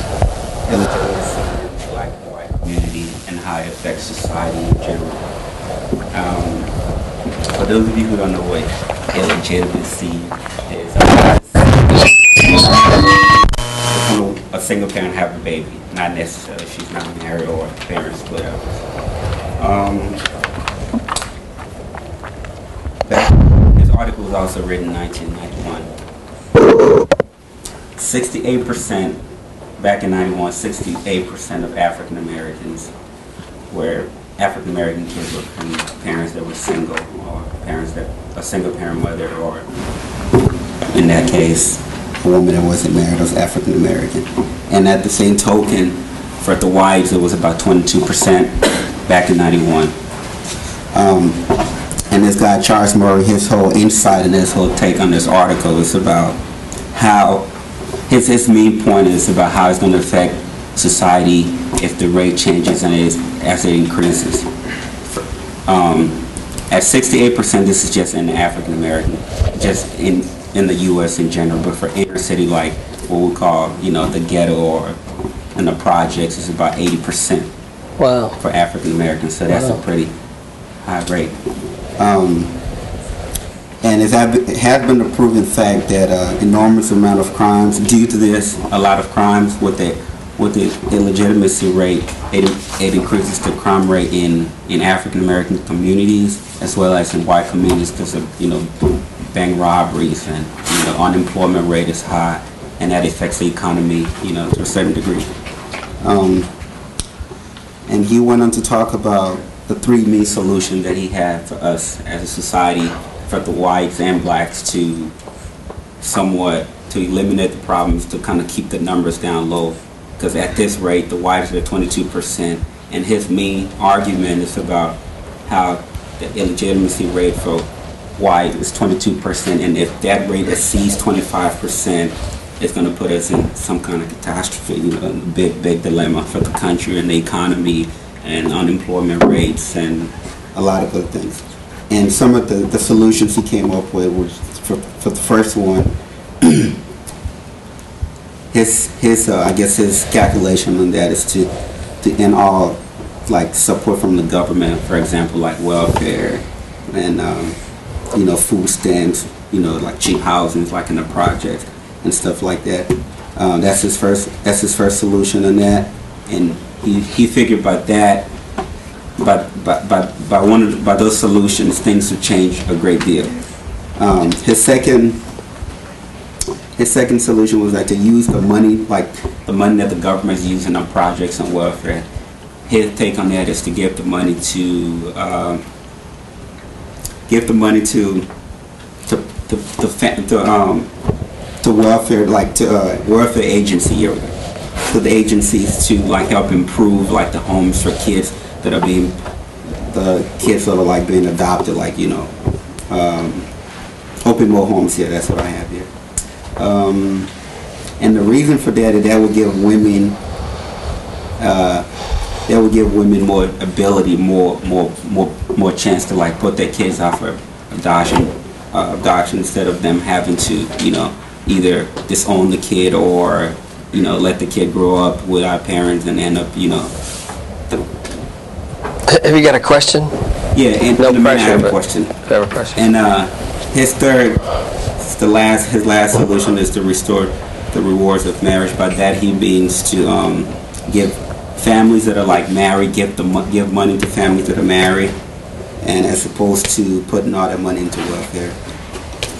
illegitimacy black and white community and how it affects society in general. Um, for those of you who don't know what illegitimacy is, single parent have a baby, not necessarily she's not married or parents split up. Um, that, his article was also written in 1991. 68%, back in 91, 68% of African Americans were African American kids were from parents that were single or parents that, a single parent mother or in that case, a woman that wasn't married was African American. And at the same token, for the whites, it was about 22% back in 91. Um, and this guy, Charles Murray, his whole insight and his whole take on this article is about how, his, his main point is about how it's going to affect society if the rate changes and is, as it increases. Um, at 68%, this is just in African American, just in in the U.S. in general, but for inner city, like what we call, you know, the ghetto or in the projects, it's about 80% Wow. for African Americans. So that's Wow. a pretty high rate. Um, and it has been a proven fact that uh, enormous amount of crimes due to this, a lot of crimes with the with the illegitimacy rate, it, it increases the crime rate in, in African American communities as well as in white communities because of you know bank robberies and you know unemployment rate is high and that affects the economy you know to a certain degree. Um, and he went on to talk about the three main solutions that he had for us as a society, for the whites and blacks to somewhat to eliminate the problems, to kind of keep the numbers down low. Because at this rate, the whites are 22%, and his main argument is about how the illegitimacy rate for white is 22%, and if that rate exceeds 25%, it's going to put us in some kind of catastrophe, you know, big, big dilemma for the country and the economy and unemployment rates and a lot of other things. And some of the, the solutions he came up with was for, for the first one, <clears throat> his, his uh, I guess his calculation on that is to, to end all like support from the government, for example, like welfare and, um, you know, food stamps, you know, like cheap housing, like in the projects and stuff like that. Um, that's his first. That's his first solution on that, and he, he figured by that, by by by by one of the, by those solutions, things would change a great deal. Um, his second. His second solution was like to use the money, like the money that the government is using on projects and welfare. His take on that is to give the money to um, give the money to to to, fa- to um, to welfare, like to uh, welfare agency or to the agencies to like help improve like the homes for kids that are being the kids that are like being adopted, like you know, um, open more homes here. That's what I have here. Um, and the reason for that is that would give women uh, that would give women more ability, more more more more chance to like put their kids out for adoption, uh, adoption instead of them having to, you know, either disown the kid or, you know, let the kid grow up without parents and end up, you know. Have you got a question? Yeah, and No man I pressure, have a question. Have a question. And uh, his third, the last, his last solution is to restore the rewards of marriage. By that he means to um, give families that are like married, give the give money to families that are married, and as opposed to putting all that money into welfare.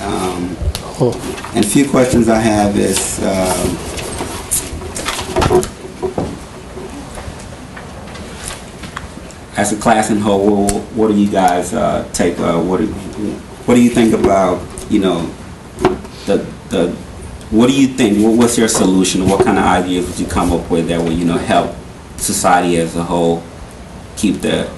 Um, and a few questions I have is. Um, as a class in whole, what, do you guys uh, take? Uh, what do what do you think about you know the the what do you think? What, what's your solution? What kind of ideas would you come up with that would you know help society as a whole keep the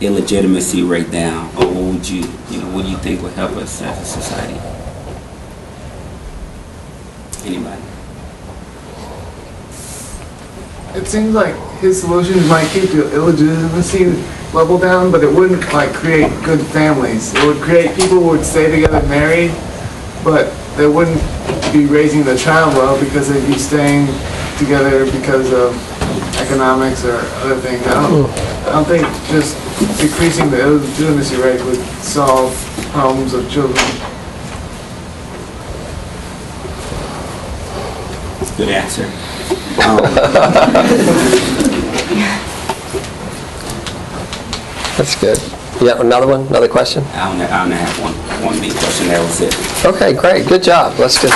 illegitimacy rate down? Or what would you you know what do you think would help us as a society? Anybody? It seems like his solutions might keep the illegitimacy level down, but it wouldn't like create good families. It would create people who would stay together married, but they wouldn't be raising the child well because they'd be staying together because of economics or other things. I don't, I don't think just decreasing the illegitimacy rate would solve problems of children. Good answer. <laughs> That's good. You got another one, another question? I only, I only have one one main question. That was it. Okay, great, good job. Let's just.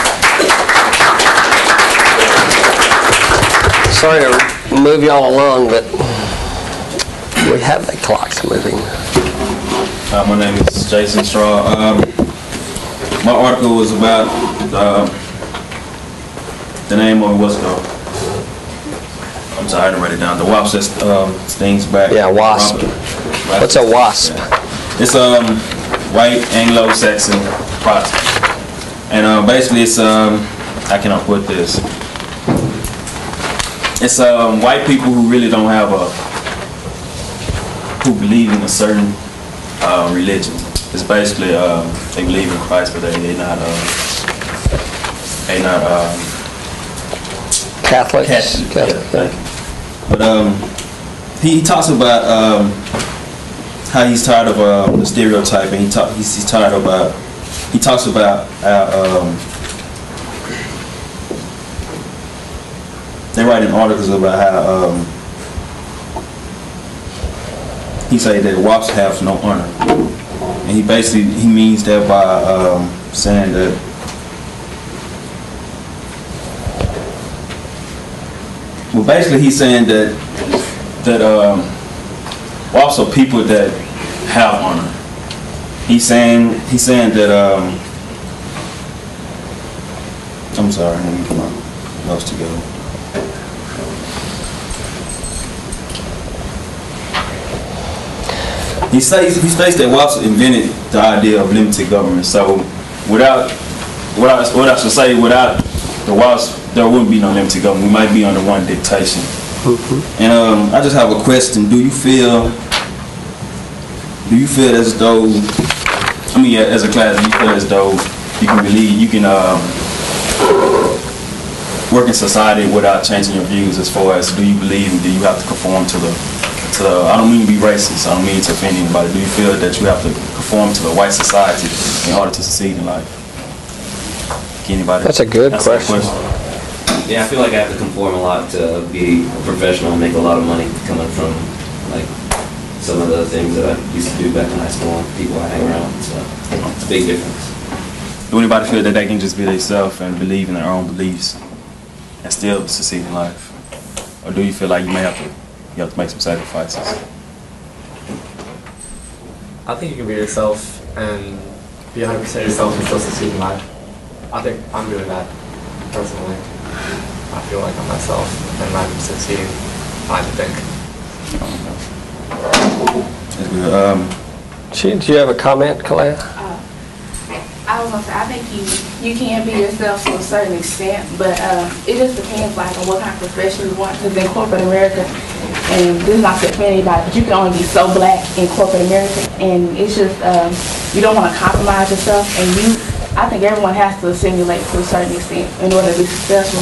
Sorry to move y'all along, but we have the clocks moving. Uh, my name is Jason Straw. Um, my article was about uh, the name of what's called? I'm sorry, I didn't write it down. The wasp that um, stings back. Yeah, wasp. What's a wasp? It's um white Anglo-Saxon product, and um, basically it's um I put this? It's um white people who really don't have a who believe in a certain uh, religion. It's basically um, they believe in Christ, but they they not uh, they not um, Catholics? Catholic. Yeah, Catholic, thank. But um, he, he talks about um, how he's tired of uh, the stereotype, and he talk, he's, he's tired about he talks about how um, they write writing articles about how um, he say that WASPs have no honor, and he basically he means that by um, saying that Well, basically, he's saying that that um, also people that have honor. He's saying he's saying that um, I'm sorry, let me get my together. He states he states that Watson invented the idea of limited government. So without what I, what I should say, without the WASP, there wouldn't be no limited government. We might be under one dictation. And um, I just have a question. Do you feel, do you feel as though, I mean, as a class, do you feel as though you can believe, you can um, work in society without changing your views as far as do you believe and do you have to conform to the, to the, I don't mean to be racist, I don't mean to offend anybody. Do you feel that you have to conform to the white society in order to succeed in life? Can anybody? That's a good answer that question. Yeah, I feel like I have to conform a lot to be a professional and make a lot of money coming from like some of the things that I used to do back in high school and people I hang around. So it's a big difference. Do anybody feel that they can just be themselves and believe in their own beliefs and still succeed in life? Or do you feel like you may have to you have to make some sacrifices? I think you can be yourself and be 100% yourself and still succeed in life. I think I'm doing that personally. I feel like I'm myself and I'm succeeding. I think. That's. Um, She- Do you have a comment, Kalea? I was gonna say, I think you, you can be yourself to a certain extent, but uh, it just depends like on what kind of profession you want. Because in corporate America, and this is not to offend anybody, but you can only be so black in corporate America, and it's just um, you don't want to compromise yourself, and you. I think everyone has to assimilate to a certain extent in order to be successful,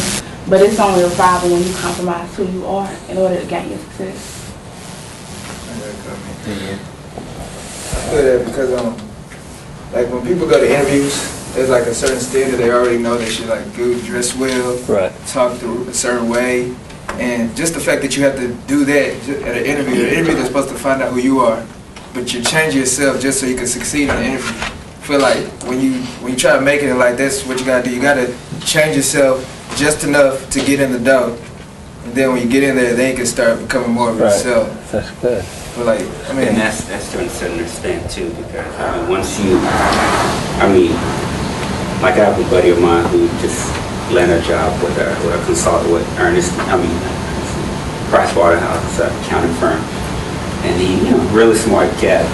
but it's only a problem when you compromise who you are in order to gain your success. I feel that because um, like when people go to interviews, there's like a certain standard they already know they should like go dress well, Right. talk through a certain way, and just the fact that you have to do that at an interview, an interview they're supposed to find out who you are, but you change yourself just so you can succeed in the interview. I feel like when you when you try to make it like that's what you gotta do. You gotta change yourself just enough to get in the door, and then when you get in there, then you can start becoming more of yourself. Right. That's good. But like, I mean, And that's, that's to understand too, because, I mean, once you, I mean, like I have a buddy of mine who just landed a job with a, with a consultant with Ernst, I mean, Price Waterhouse, it's uh, an accounting firm. And he, you know, really smart cat,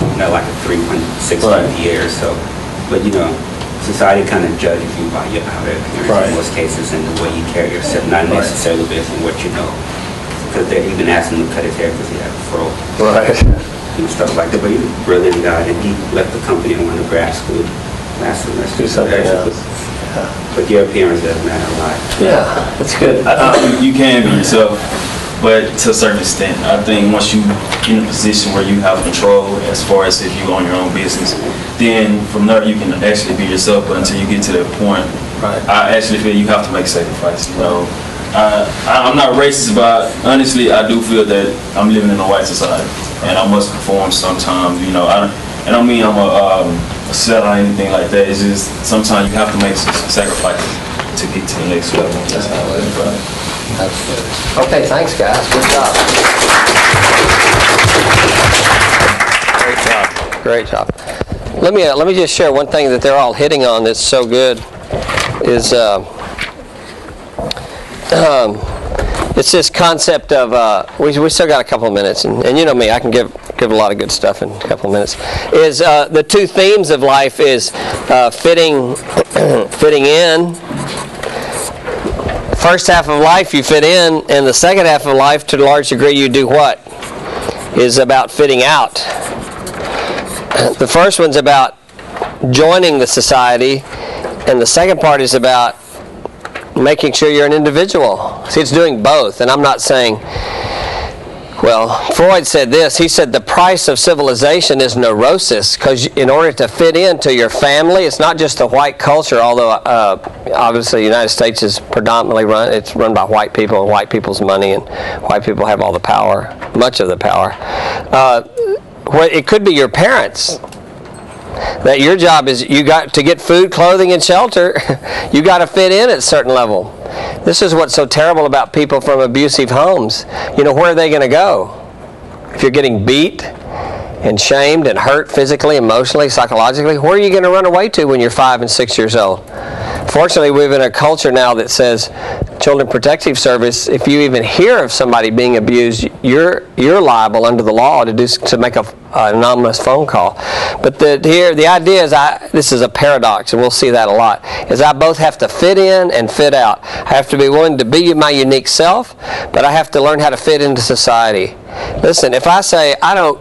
you know, like a three point six Right. year or so. But, you know, society kind of judges you by your outer appearance Right. in most cases and the way you carry yourself, not Right. necessarily based on what you know. Because they're even asking him to cut his hair because he had a fro Right. <laughs> and stuff like that. But he's a brilliant guy, and he left the company and went to grad school last semester. Do something else. Uh, but your appearance doesn't matter a lot. Yeah, that's good. I think you can be yourself, but to a certain extent. I think once you in a position where you have control as far as if you own your own business, then from there you can actually be yourself. But until you get to that point, Right. I actually feel you have to make sacrifices. You know, I, I- I'm not racist, but honestly, I do feel that I'm living in a white society, and I must conform sometimes. You know, I don't, I don't mean I'm a, um, a seller or anything like that. It's just sometimes you have to make some sacrifices to get to the next level. That's how it is, right? That's. Okay, thanks, guys. Good job. Great job. Great job. Let me uh, let me just share one thing that they're all hitting on that's so good is uh, um, it's this concept of uh, we, we still got a couple of minutes and, and you know me I can give give a lot of good stuff in a couple of minutes is uh, the two themes of life is uh, fitting <clears throat> fitting in first half of life you fit in, and the second half of life, to a large degree, you do what? Is about fitting out. The first one's about joining the society, and the second part is about making sure you're an individual. See, it's doing both, and I'm not saying. Well, Freud said this. He said the price of civilization is neurosis because in order to fit into your family, it's not just the white culture, although uh, obviously the United States is predominantly run, it's run by white people and white people's money and white people have all the power, much of the power. Uh, what- it could be your parents that your job is you got to get food, clothing, and shelter. <laughs> you got to fit in at a certain level. This is what's so terrible about people from abusive homes. You know, where are they going to go? If you're getting beat and shamed and hurt physically, emotionally, psychologically, where are you going to run away to when you're five and six years old? Fortunately, we live in a culture now that says Children Protective Service, if you even hear of somebody being abused, you're you're liable under the law to do to make a, an anonymous phone call. But the here the idea is I this is a paradox, and we'll see that a lot. Is I both have to fit in and fit out. I have to be willing to be my unique self, but I have to learn how to fit into society. Listen, if I say I don't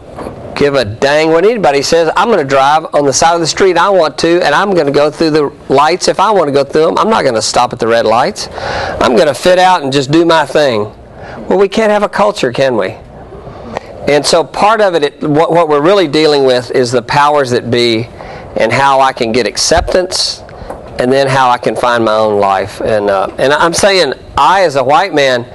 give a dang what anybody says. I'm going to drive on the side of the street I want to, and I'm going to go through the lights if I want to go through them. I'm not going to stop at the red lights. I'm going to fit out and just do my thing. Well, we can't have a culture, can we? And so part of it, it what, what we're really dealing with is the powers that be and how I can get acceptance and then how I can find my own life. And, uh, and I'm saying, I as a white man,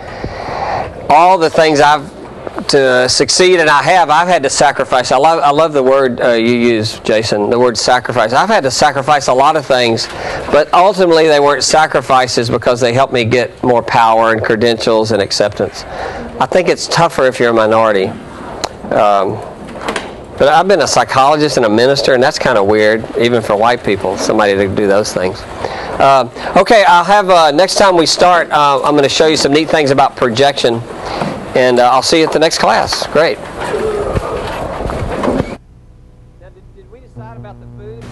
all the things I've to succeed, and I have. I've had to sacrifice. I love. I love the word uh, you use, Jason. The word sacrifice. I've had to sacrifice a lot of things, but ultimately they weren't sacrifices because they helped me get more power and credentials and acceptance. I think it's tougher if you're a minority. Um, but I've been a psychologist and a minister, and that's kind of weird, even for white people, somebody to do those things. Uh, okay, I'll have uh, next time we start. Uh, I'm going to show you some neat things about projection. And uh, I'll see you at the next class. Great. Now, did, did we decide about the food?